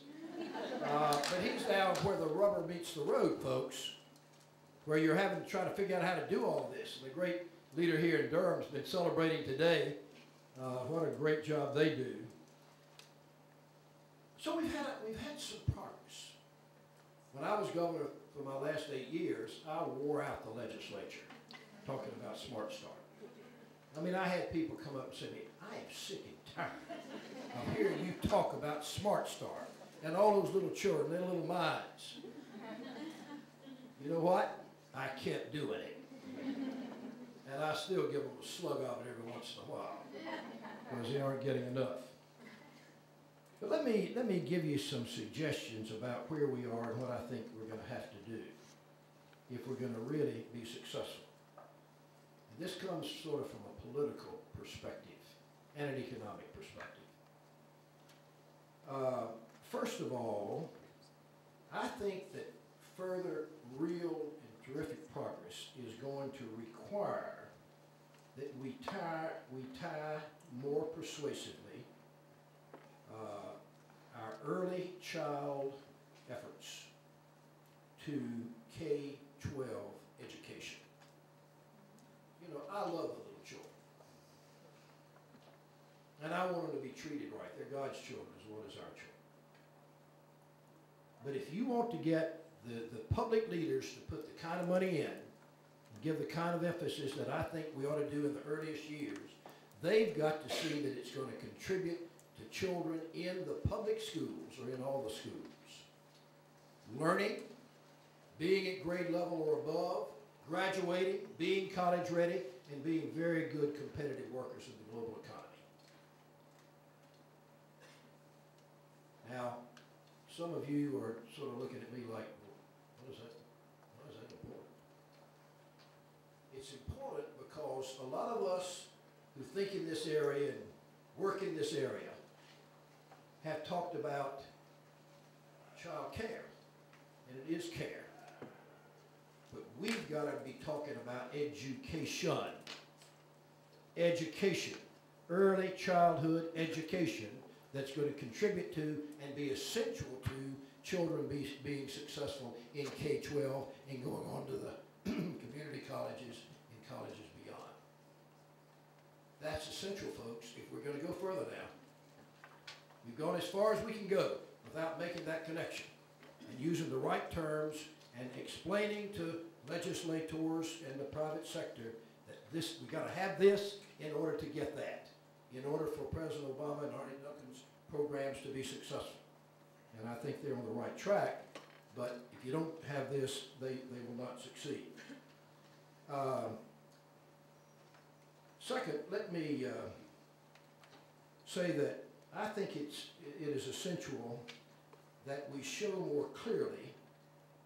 Uh, but he's down where the rubber meets the road, folks, where you're having to try to figure out how to do all this. And the great leader here in Durham's been celebrating today. Uh, what a great job they do. So we've had, a- we've had some progress. When I was governor for my last eight years, I wore out the legislature talking about Smart Start. I mean, I had people come up and say to me, I am sick and tired of hearing you talk about Smart Start and all those little children, their little minds. You know what? I kept doing it. And I still give them a slug of it every once in a while because they aren't getting enough. But let me, let me give you some suggestions about where we are and what I think we're going to have to do if we're going to really be successful. And this comes sort of from a political perspective and an economic perspective. Uh, first of all, I think that further real and terrific progress is going to require that we tie, we tie more persuasively uh, our early child efforts to K-12 education. You know, I love the little children. And I want them to be treated right. They're God's children as well as our children. But if you want to get the, the public leaders to put the kind of money in, give the kind of emphasis that I think we ought to do in the earliest years, they've got to see that it's going to contribute children in the public schools or in all the schools. Learning, being at grade level or above, graduating, being college ready, and being very good competitive workers in the global economy. Now, some of you are sort of looking at me like, what is that? Why is that important? It's important because a lot of us who think in this area and work in this area have talked about child care, and it is care. But we've got to be talking about education. Education, early childhood education that's going to contribute to and be essential to children be, being successful in K-12 and going on to the community colleges and colleges beyond. That's essential, folks, if we're going to go further now. We've gone as far as we can go without making that connection and using the right terms and explaining to legislators and the private sector that this, we've got to have this in order to get that, in order for President Obama and Arne Duncan's programs to be successful. And I think they're on the right track, but if you don't have this, they, they will not succeed. Uh, second, let me uh, say that I think it's, it is essential that we show more clearly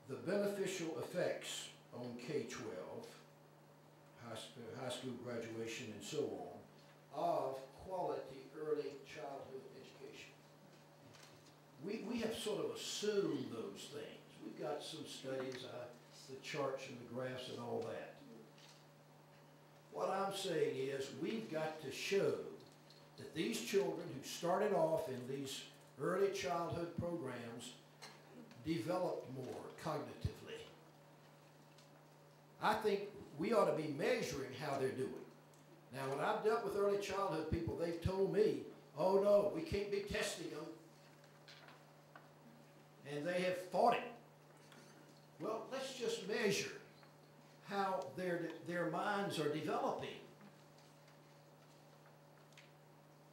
the beneficial effects on K-12, high, school graduation and so on, of quality early childhood education. We, we have sort of assumed those things. We've got some studies, uh, the charts and the graphs and all that. What I'm saying is we've got to show that these children who started off in these early childhood programs developed more cognitively. I think we ought to be measuring how they're doing. Now, when I've dealt with early childhood people, they've told me, oh no, we can't be testing them. And they have fought it. Well, let's just measure how their, their minds are developing.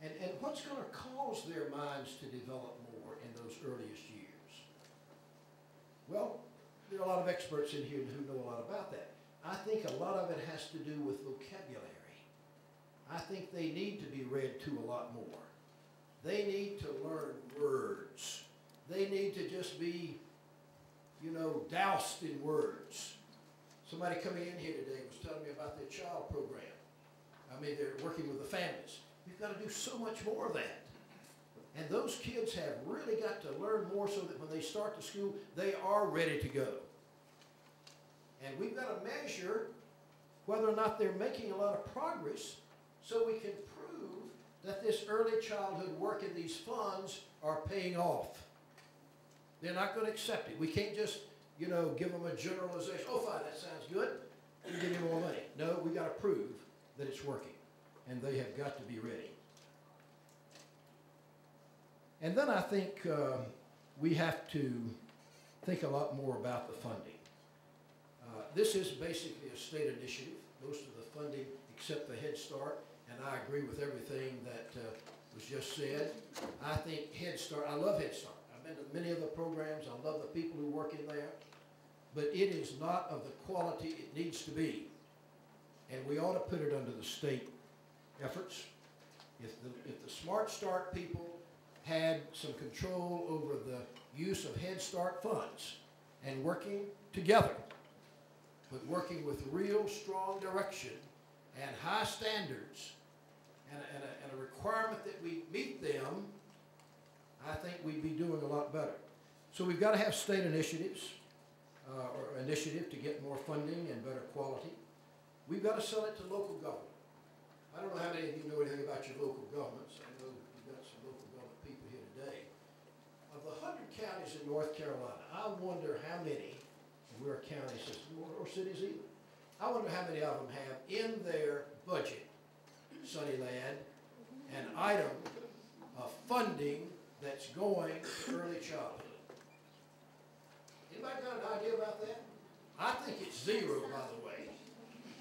And, and what's going to cause their minds to develop more in those earliest years? Well, there are a lot of experts in here who know a lot about that. I think a lot of it has to do with vocabulary. I think they need to be read to a lot more. They need to learn words. They need to just be, you know, doused in words. Somebody coming in here today was telling me about their child program. I mean, they're working with the families. We've got to do so much more of that. And those kids have really got to learn more so that when they start to school, they are ready to go. And we've got to measure whether or not they're making a lot of progress so we can prove that this early childhood work in these funds are paying off. They're not gonna accept it. We can't just, you know, give them a generalization, oh, fine, that sounds good, we give you more money. No, we gotta prove that it's working, and they have got to be ready. And then I think um, we have to think a lot more about the funding. Uh, This is basically a state initiative, most of the funding except the Head Start, and I agree with everything that uh, was just said. I think Head Start, I love Head Start. I've been to many of the programs, I love the people who work in there, but it is not of the quality it needs to be. And we ought to put it under the state efforts. If the, if the Smart Start people had some control over the use of Head Start funds and working together, but working with real strong direction and high standards and, a- and, a, and a requirement that we meet them, I think we'd be doing a lot better. So we've got to have state initiatives, uh, or initiative to get more funding and better quality. We've got to sell it to local government. I don't know how many of you know anything about your local governments. I know you've got some local government people here today. Of the hundred counties in North Carolina, I wonder how many, we're a county system, or, or cities either, I wonder how many of them have in their budget, Sunny Ladd, an item of funding that's going to early childhood. Anybody got an idea about that? I think it's zero, by the way.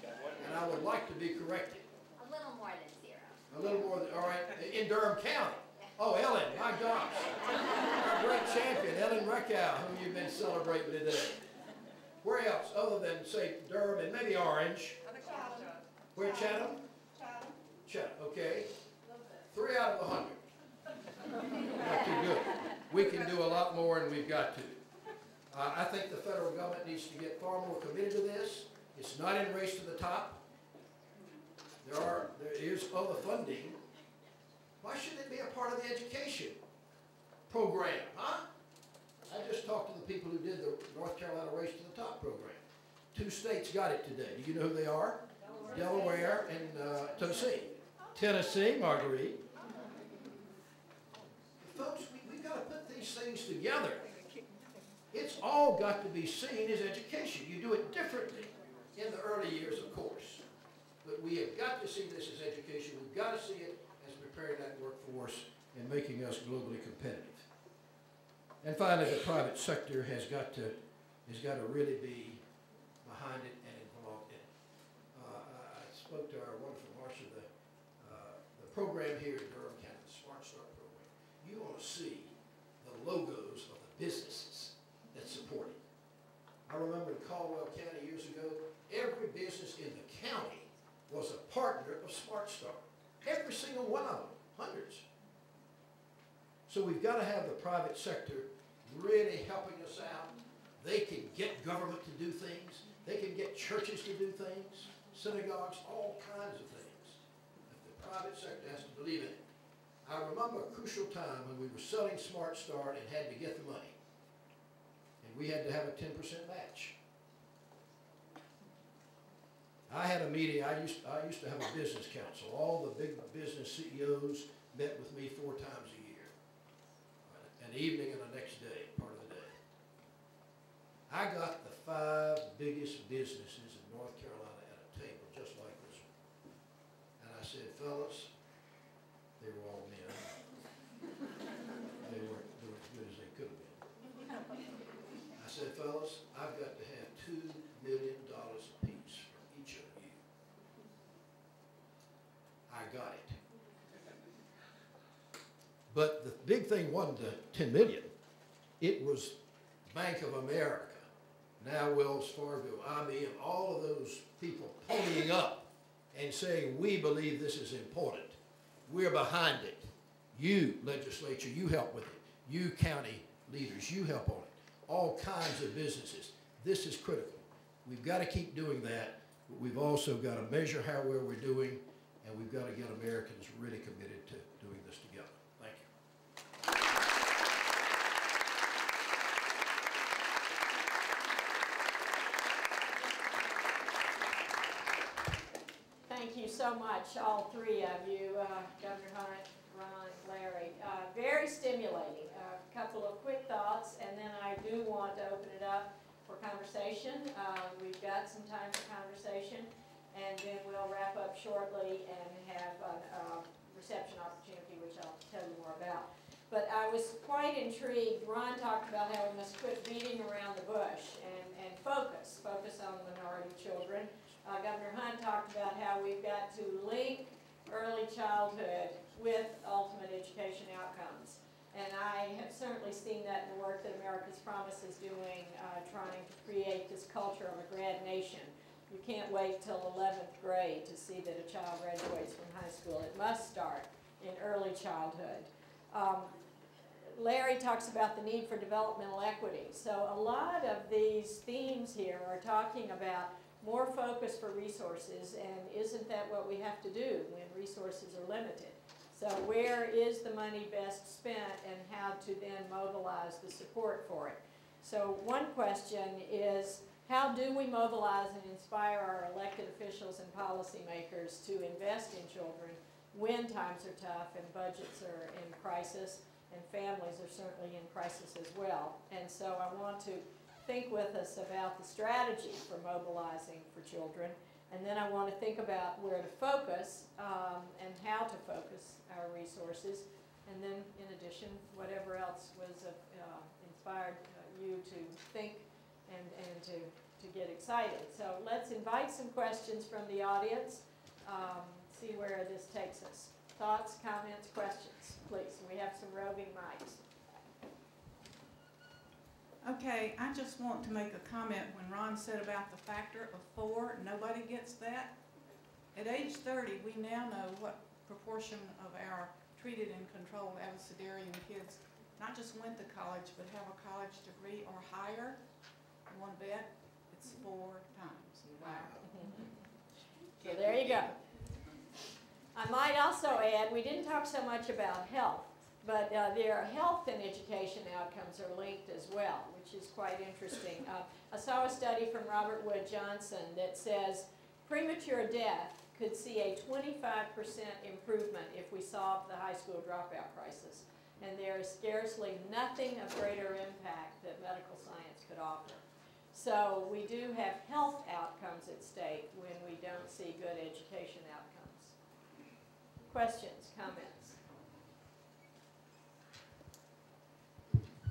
And I would like to be corrected. A little more than zero. A little more, than all right, in Durham County. Oh, Ellen, my gosh. Our great champion, Ellen Reckhow, whom you've been celebrating today. Where else, other than, say, Durham and maybe Orange? Where, Chatham? Chatham, okay. Three out of a hundred. Not too good. We can do a lot more and we've got to. Uh, I think the federal government needs to get far more committed to this. It's not in race to the top. There are, there is other funding. Why shouldn't it be a part of the education program, huh? I just talked to the people who did the North Carolina Race to the Top program. Two states got it today. Do you know who they are? Delaware and uh, Tennessee. Tennessee, Marguerite. Folks, we, we've got to put these things together. It's all got to be seen as education. You do it differently in the early years, of course. But we have got to see this as education. We've got to see it as preparing that workforce and making us globally competitive. And finally, the private sector has got to, has got to really be behind it and involved in it. Uh, I spoke to our wonderful Marcia, the, uh, the program here in Durham County, the Smart Start program. You ought to see the logos of the businesses that support it. I remember in Caldwell County years ago, every business in the county was a partner of Smart Start. Every single one of them, hundreds. So we've got to have the private sector really helping us out. They can get government to do things. They can get churches to do things, synagogues, all kinds of things. But the private sector has to believe in it. I remember a crucial time when we were selling Smart Start and had to get the money. And we had to have a ten percent match. I had a meeting, I used, I used to have a business council. All the big business CEOs met with me four times a year. An evening and the next day, part of the day. I got the five biggest businesses in North Carolina at a table, just like this one. And I said, fellas, they were all men. They weren't doing as good as they could have been. I said, fellas, I've got to have two million dollars apiece from each of you. I got it. But the big thing wasn't the ten million. It was Bank of America, now Wells Fargo, IBM, all of those people ponying up and saying, we believe this is important. We're behind it. You, legislature, you help with it. You, county leaders, you help on it. All kinds of businesses. This is critical. We've got to keep doing that, but we've also got to measure how well we're doing, and we've got to get Americans really committed to doing this together. Thank you. Thank you so much, all three of you, uh, Governor Hunt, Ron, Larry. Uh, Very stimulating. Uh, couple of quick thoughts, and then I do want to open it up for conversation. Uh, We've got some time for conversation, and then we'll wrap up shortly and have a a reception opportunity, which I'll tell you more about. But I was quite intrigued, Ron talked about how we must quit beating around the bush and, and focus, focus on minority children. Uh, Governor Hunt talked about how we've got to link early childhood with ultimate education outcomes. And I have certainly seen that in the work that America's Promise is doing, uh, trying to create this culture of a grad nation. You can't wait till eleventh grade to see that a child graduates from high school. It must start in early childhood. Um, Larry talks about the need for developmental equity. So a lot of these themes here are talking about more focus for resources, and isn't that what we have to do when resources are limited? So where is the money best spent and how to then mobilize the support for it? So one question is, how do we mobilize and inspire our elected officials and policymakers to invest in children when times are tough and budgets are in crisis and families are certainly in crisis as well? And so I want to think with us about the strategy for mobilizing for children. And then I want to think about where to focus um, and how to focus our resources. And then, in addition, whatever else was uh, inspired uh, you to think and, and to, to get excited. So let's invite some questions from the audience, um, see where this takes us. Thoughts, comments, questions, please. We have some roving mics. Okay, I just want to make a comment when Ron said about the factor of four, nobody gets that. At age thirty, we now know what proportion of our treated and controlled abecedarian kids not just went to college, but have a college degree or higher. You wanna bet? It's mm-hmm. four times. Wow. So there you go. I might also add, we didn't talk so much about health, but uh, their health and education outcomes are linked as well, which is quite interesting. Uh, I saw a study from Robert Wood Johnson that says premature death could see a 25% improvement if we solve the high school dropout crisis. And there is scarcely nothing of greater impact that medical science could offer. So we do have health outcomes at stake when we don't see good education outcomes. Questions, comments?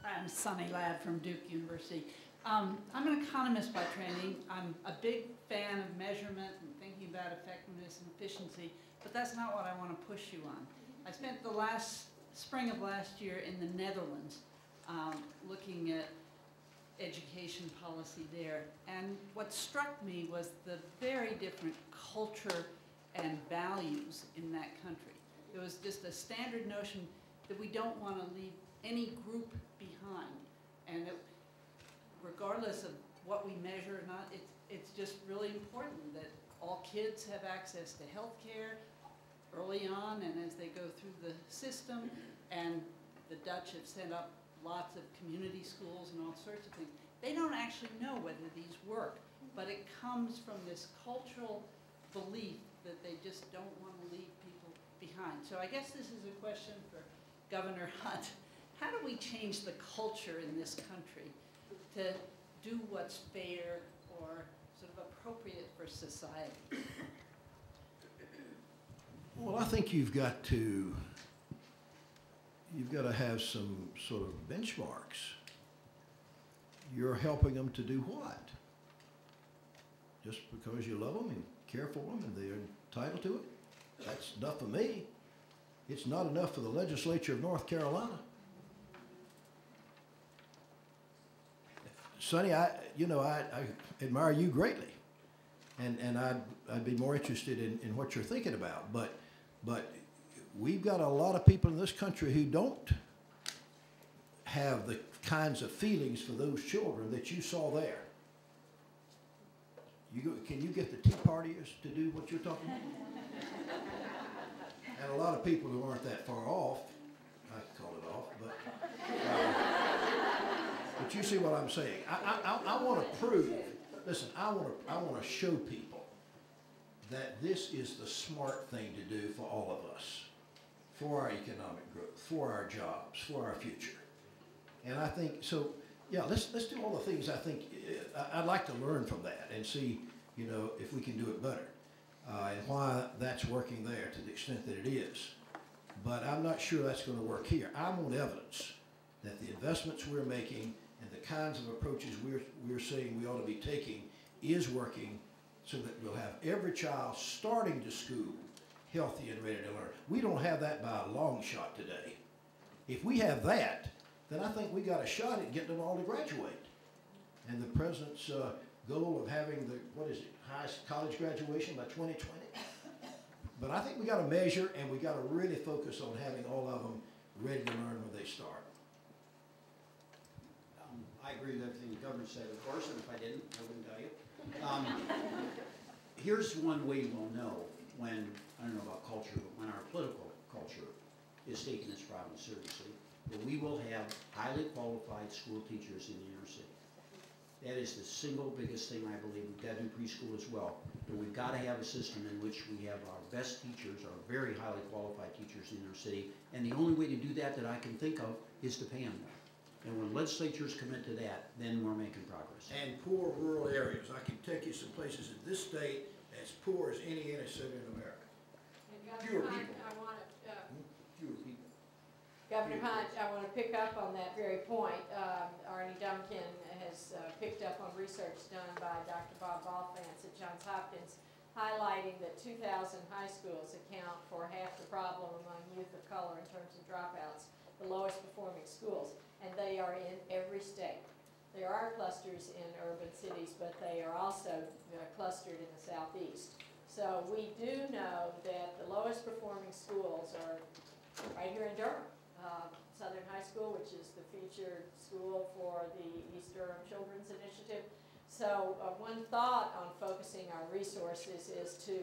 I'm Sunny Ladd from Duke University. Um, I'm an economist by training. I'm a big fan of measurement and thinking about effectiveness and efficiency, but that's not what I want to push you on. I spent the last spring of last year in the Netherlands um, looking at education policy there. And what struck me was the very different culture and values in that country. It was just a standard notion that we don't want to leave any group behind. And it, regardless of what we measure or not, it's, it's just really important that all kids have access to health care early on and as they go through the system. And the Dutch have set up lots of community schools and all sorts of things. They don't actually know whether these work, but it comes from this cultural belief that they just don't want to leave people behind. So I guess this is a question for Governor Hunt. How do we change the culture in this country to do what's fair or sort of appropriate for society? Well, I think you've got to, you've got to have some sort of benchmarks. You're helping them to do what? Just because you love them and care for them and they're entitled to it? That's enough for me. It's not enough for the legislature of North Carolina. Sunny, I, you know, I, I admire you greatly. And, and I'd, I'd be more interested in, in what you're thinking about. But, but we've got a lot of people in this country who don't have the kinds of feelings for those children that you saw there. You can you get the Tea Partiers to do what you're talking about? and a lot of people who aren't that far off, I call it off, but, uh, but you see what I'm saying. I, I, I, I want to prove, listen, I want to, I want to show people that this is the smart thing to do for all of us, for our economic growth, for our jobs, for our future. And I think, so, yeah, let's, let's do all the things I think, uh, I'd like to learn from that and see, you know, if we can do it better. Uh, and why that's working there to the extent that it is. But I'm not sure that's gonna work here. I want evidence that the investments we're making and the kinds of approaches we're, we're saying we ought to be taking is working so that we'll have every child starting to school healthy and ready to learn. We don't have that by a long shot today. If we have that, then I think we got a shot at getting them all to graduate. And the president's uh, goal of having the, what is it, highest college graduation by 2020? But I think we got to measure and we got to really focus on having all of them ready to learn when they start. I agree with everything the governor said, of course, and if I didn't, I wouldn't tell you. Um, Here's one way we'll know when, I don't know about culture, but when our political culture is taking this problem seriously, that we will have highly qualified school teachers in the inner city. That is the single biggest thing I believe. We've got to do preschool as well. But we've got to have a system in which we have our best teachers, our very highly qualified teachers in our city. And the only way to do that that I can think of is to pay them more. And when legislatures commit to that, then we're making progress. And poor rural areas, I can take you some places in this state as poor as any inner city in America. And Governor Fewer Hunt, people. I want to, Fewer people. Governor Hunt, I want to pick up on that very point. Um, Arne Duncan has uh, picked up on research done by Dr. Bob Balfanz at Johns Hopkins, highlighting that 2,000 high schools account for half the problem among youth of color in terms of dropouts, the lowest performing schools, and they are in every state. There are clusters in urban cities, but they are also clustered in the southeast. So we do know that the lowest performing schools are right here in Durham. Uh, Southern High School, which is the featured school for the East Durham Children's Initiative. So uh, one thought on focusing our resources is to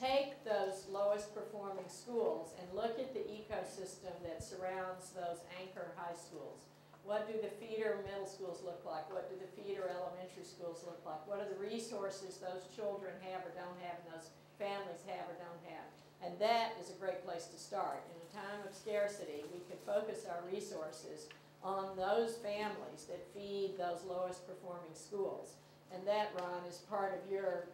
take those lowest performing schools and look at the ecosystem that surrounds those anchor high schools. What do the feeder middle schools look like? What do the feeder elementary schools look like? What are the resources those children have or don't have and those families have or don't have? And that is a great place to start. In a time of scarcity, we could focus our resources on those families that feed those lowest performing schools. And that, Ron, is part of your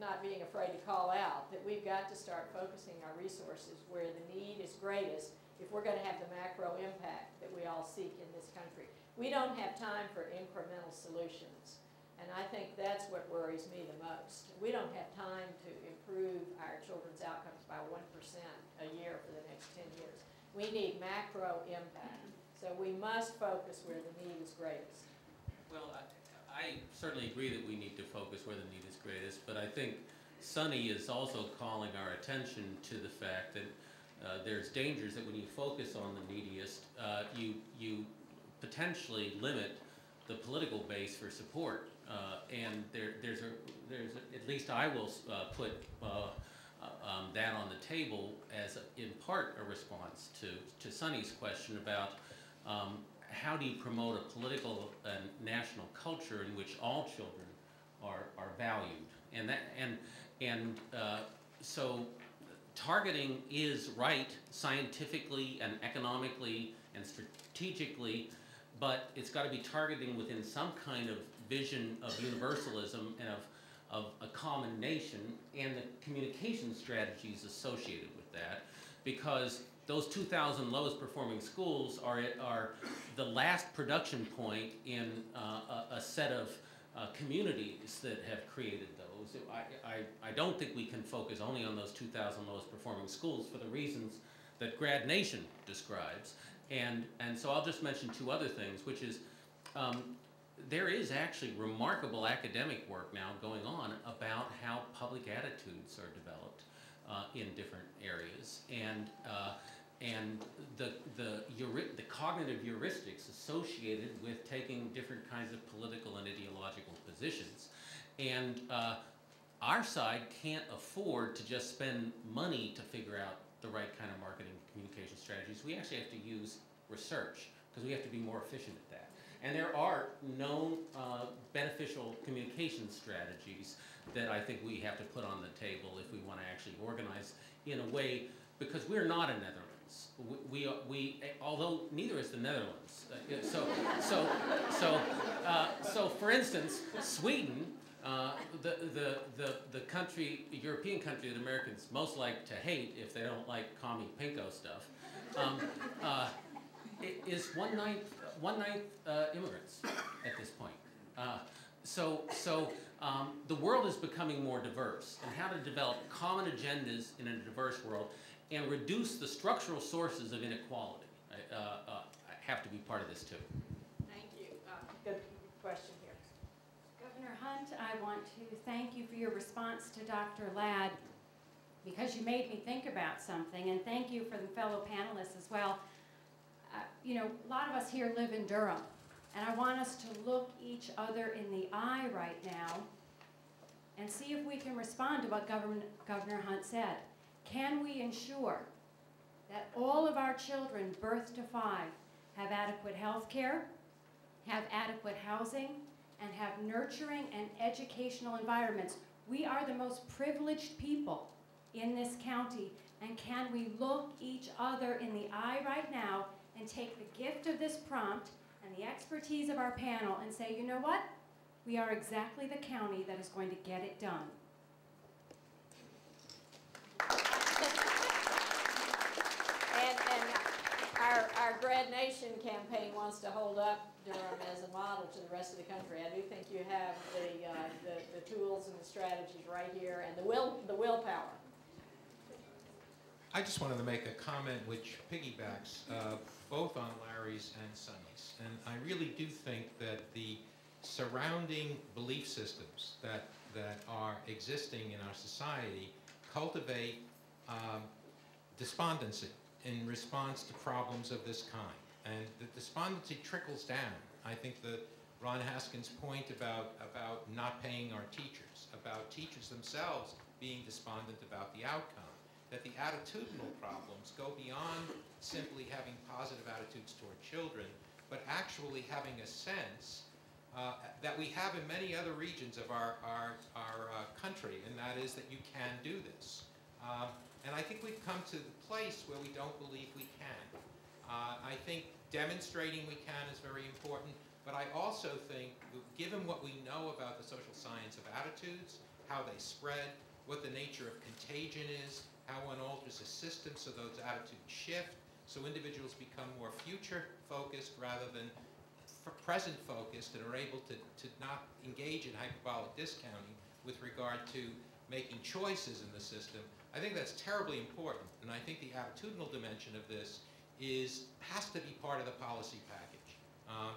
not being afraid to call out, that we've got to start focusing our resources where the need is greatest if we're gonna have the macro impact that we all seek in this country. We don't have time for incremental solutions. And I think that's what worries me the most. We don't have time to improve our children's outcomes by one percent a year for the next ten years. We need macro impact. So we must focus where the need is greatest. Well, I certainly agree that we need to focus where the need is greatest, but I think Sunny is also calling our attention to the fact that uh, there's dangers that when you focus on the neediest, uh, you, you potentially limit the political base for support. Uh, and there, there's a, there's a, at least I will uh, put uh, uh, um, that on the table as a, in part a response to, to Sunny's question about um, how do you promote a political and national culture in which all children are, are valued? And that, and, and uh, so targeting is right scientifically and economically and strategically, but it's got to be targeting within some kind of vision of universalism and of, of a common nation and the communication strategies associated with that because those 2,000 lowest performing schools are, are the last production point in uh, a, a set of uh, communities that have created those. I, I, I don't think we can focus only on those 2,000 lowest performing schools for the reasons that Grad Nation describes. And, and so I'll just mention two other things, which is um, there is actually remarkable academic work now going on about how public attitudes are developed uh, in different areas. And, uh, and the, the, the cognitive heuristics associated with taking different kinds of political and ideological positions. And uh, our side can't afford to just spend money to figure out the right kind of marketing communication strategies. We actually have to use research because we have to be more efficient at that. And there are known uh, beneficial communication strategies that I think we have to put on the table if we want to actually organize in a way, because we're not in Netherlands. Netherlands. We, we, we although neither is the Netherlands. Uh, so, so, so, uh, so for instance, Sweden, uh, the, the, the, the country, European country that Americans most like to hate if they don't like commie pinko stuff, um, uh, is one ninth, one ninth uh, immigrants at this point. Uh, so, so um, the world is becoming more diverse, and how to develop common agendas in a diverse world and reduce the structural sources of inequality uh, uh, have to be part of this too. Thank you. Uh, Good question here. Governor Hunt, I want to thank you for your response to Dr. Ladd because you made me think about something, and thank you for the fellow panelists as well. Uh, You know, a lot of us here live in Durham, and I want us to look each other in the eye right now and see if we can respond to what Governor, Governor Hunt said. Can we ensure that all of our children birth to five have adequate health care, have adequate housing, and have nurturing and educational environments. We are the most privileged people in this county, and can we look each other in the eye right now and take the gift of this prompt and the expertise of our panel and say, you know what? We are exactly the county that is going to get it done. And, and Grad Nation campaign wants to hold up Durham as a model to the rest of the country. I do think you have the, uh, the, the tools and the strategies right here and the will, the willpower. I just wanted to make a comment which piggybacks uh, both on Larry's and Sunny's. And I really do think that the surrounding belief systems that, that are existing in our society cultivate um, despondency in response to problems of this kind. And the despondency trickles down. I think the Ron Haskins' point about, about not paying our teachers, about teachers themselves being despondent about the outcome, that the attitudinal problems go beyond simply having positive attitudes toward children, but actually having a sense uh, that we have in many other regions of our, our, our uh, country, and that is that you can do this. Um, and I think we've come to the place where we don't believe we can. Uh, I think demonstrating we can is very important, but I also think, given what we know about the social science of attitudes, how they spread, what the nature of contagion is, how one alters a system so those attitudes shift, so individuals become more future-focused rather than present-focused and are able to, to not engage in hyperbolic discounting with regard to making choices in the system, I think that's terribly important. And I think the attitudinal dimension of this is, has to be part of the policy package. Um,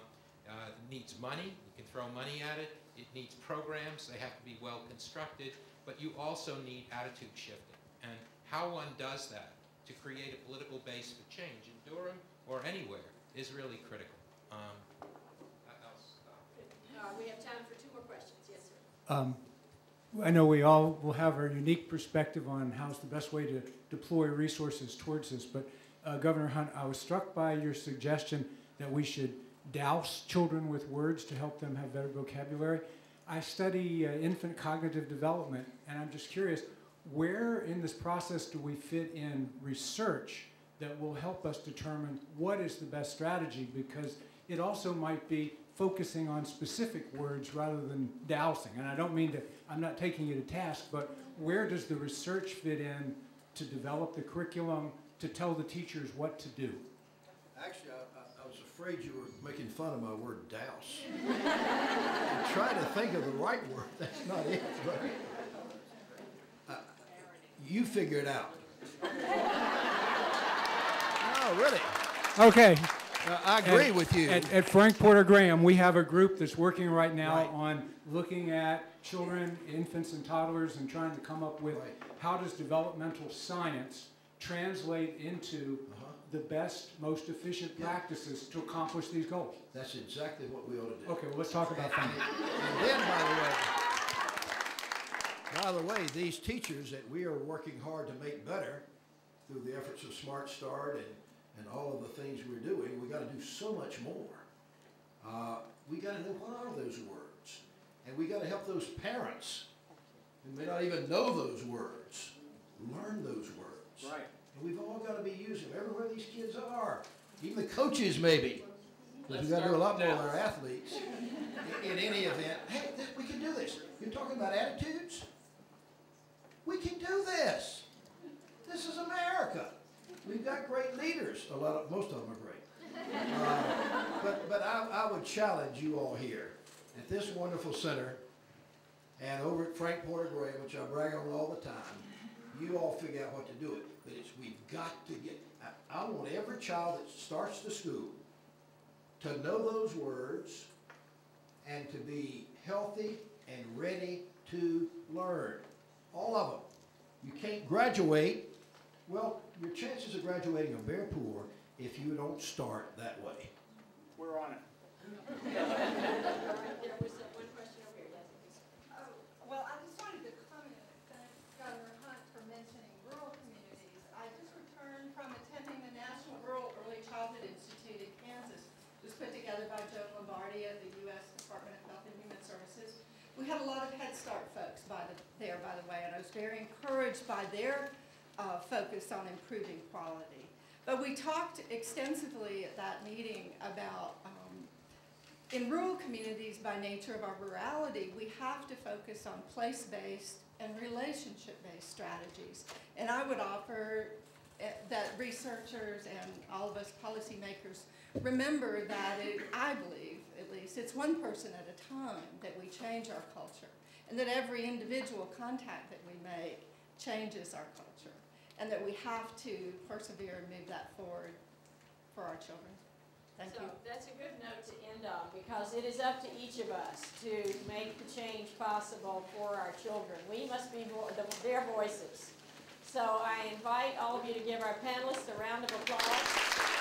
uh, it needs money, you can throw money at it, it needs programs, they have to be well constructed, but you also need attitude shifting. And how one does that to create a political base for change in Durham or anywhere is really critical. Um, I'll stop. Uh, we have time for two more questions. Yes, sir. Um, I know we all will have our unique perspective on how's the best way to deploy resources towards this, but uh, Governor Hunt, I was struck by your suggestion that we should douse children with words to help them have better vocabulary. I study uh, infant cognitive development, and I'm just curious, where in this process do we fit in research that will help us determine what is the best strategy? Because it also might be focusing on specific words rather than dowsing. And I don't mean to, I'm not taking you to task, but where does the research fit in to develop the curriculum, to tell the teachers what to do? Actually, I, I, I was afraid you were making fun of my word douse. I'm trying to think of the right word. That's not it. But uh, you figure it out. no, really. Okay. Uh, I agree At- with you. At, at Frank Porter Graham, we have a group that's working right now Right. on looking at children, infants, and toddlers and trying to come up with Right. how does developmental science translate into Uh-huh. the best, most efficient Yeah. practices to accomplish these goals. That's exactly what we ought to do. Okay, well, let's talk about that. And then, by the way, by the way, these teachers that we are working hard to make better through the efforts of Smart Start and, and all of the things we're doing, we gotta do so much more. Uh, we gotta know what are those words. And we gotta help those parents who may not even know those words, learn those words. Right. And we've all got to be using them everywhere these kids are, even the coaches maybe. Because we've got to do a lot more with our athletes. In, in any event, hey, we can do this. You're talking about attitudes? We can do this. This is America. We've got great leaders. A lot of, most of them are great. Uh, but but I, I would challenge you all here at this wonderful center and over at Frank Porter Graham, which I brag on all the time, you all figure out what to do it. But it's, we've got to get, I, I want every child that starts the school to know those words and to be healthy and ready to learn. All of them. You can't graduate, well, your chances of graduating are very poor if you don't start that way. We're on it. There was uh, one question over here, yes, please. Oh, Well, I just wanted to comment, thank Governor Hunt for mentioning rural communities. I just returned from attending the National Rural Early Childhood Institute in Kansas. It was put together by Joan Lombardi of the U.S. Department of Health and Human Services. We had a lot of Head Start folks by the, there, by the way, and I was very encouraged by their uh, focus on improving quality. But we talked extensively at that meeting about um, in rural communities, by nature of our rurality, we have to focus on place-based and relationship-based strategies. And I would offer eh, that researchers and all of us policymakers remember that it, I believe, at least, it's one person at a time that we change our culture. And that every individual contact that we make changes our culture. And that we have to persevere and move that forward for our children. Thank So you. that's a good note to end on, because it is up to each of us to make the change possible for our children. We must be vo- the- their voices. So I invite all of you to give our panelists a round of applause.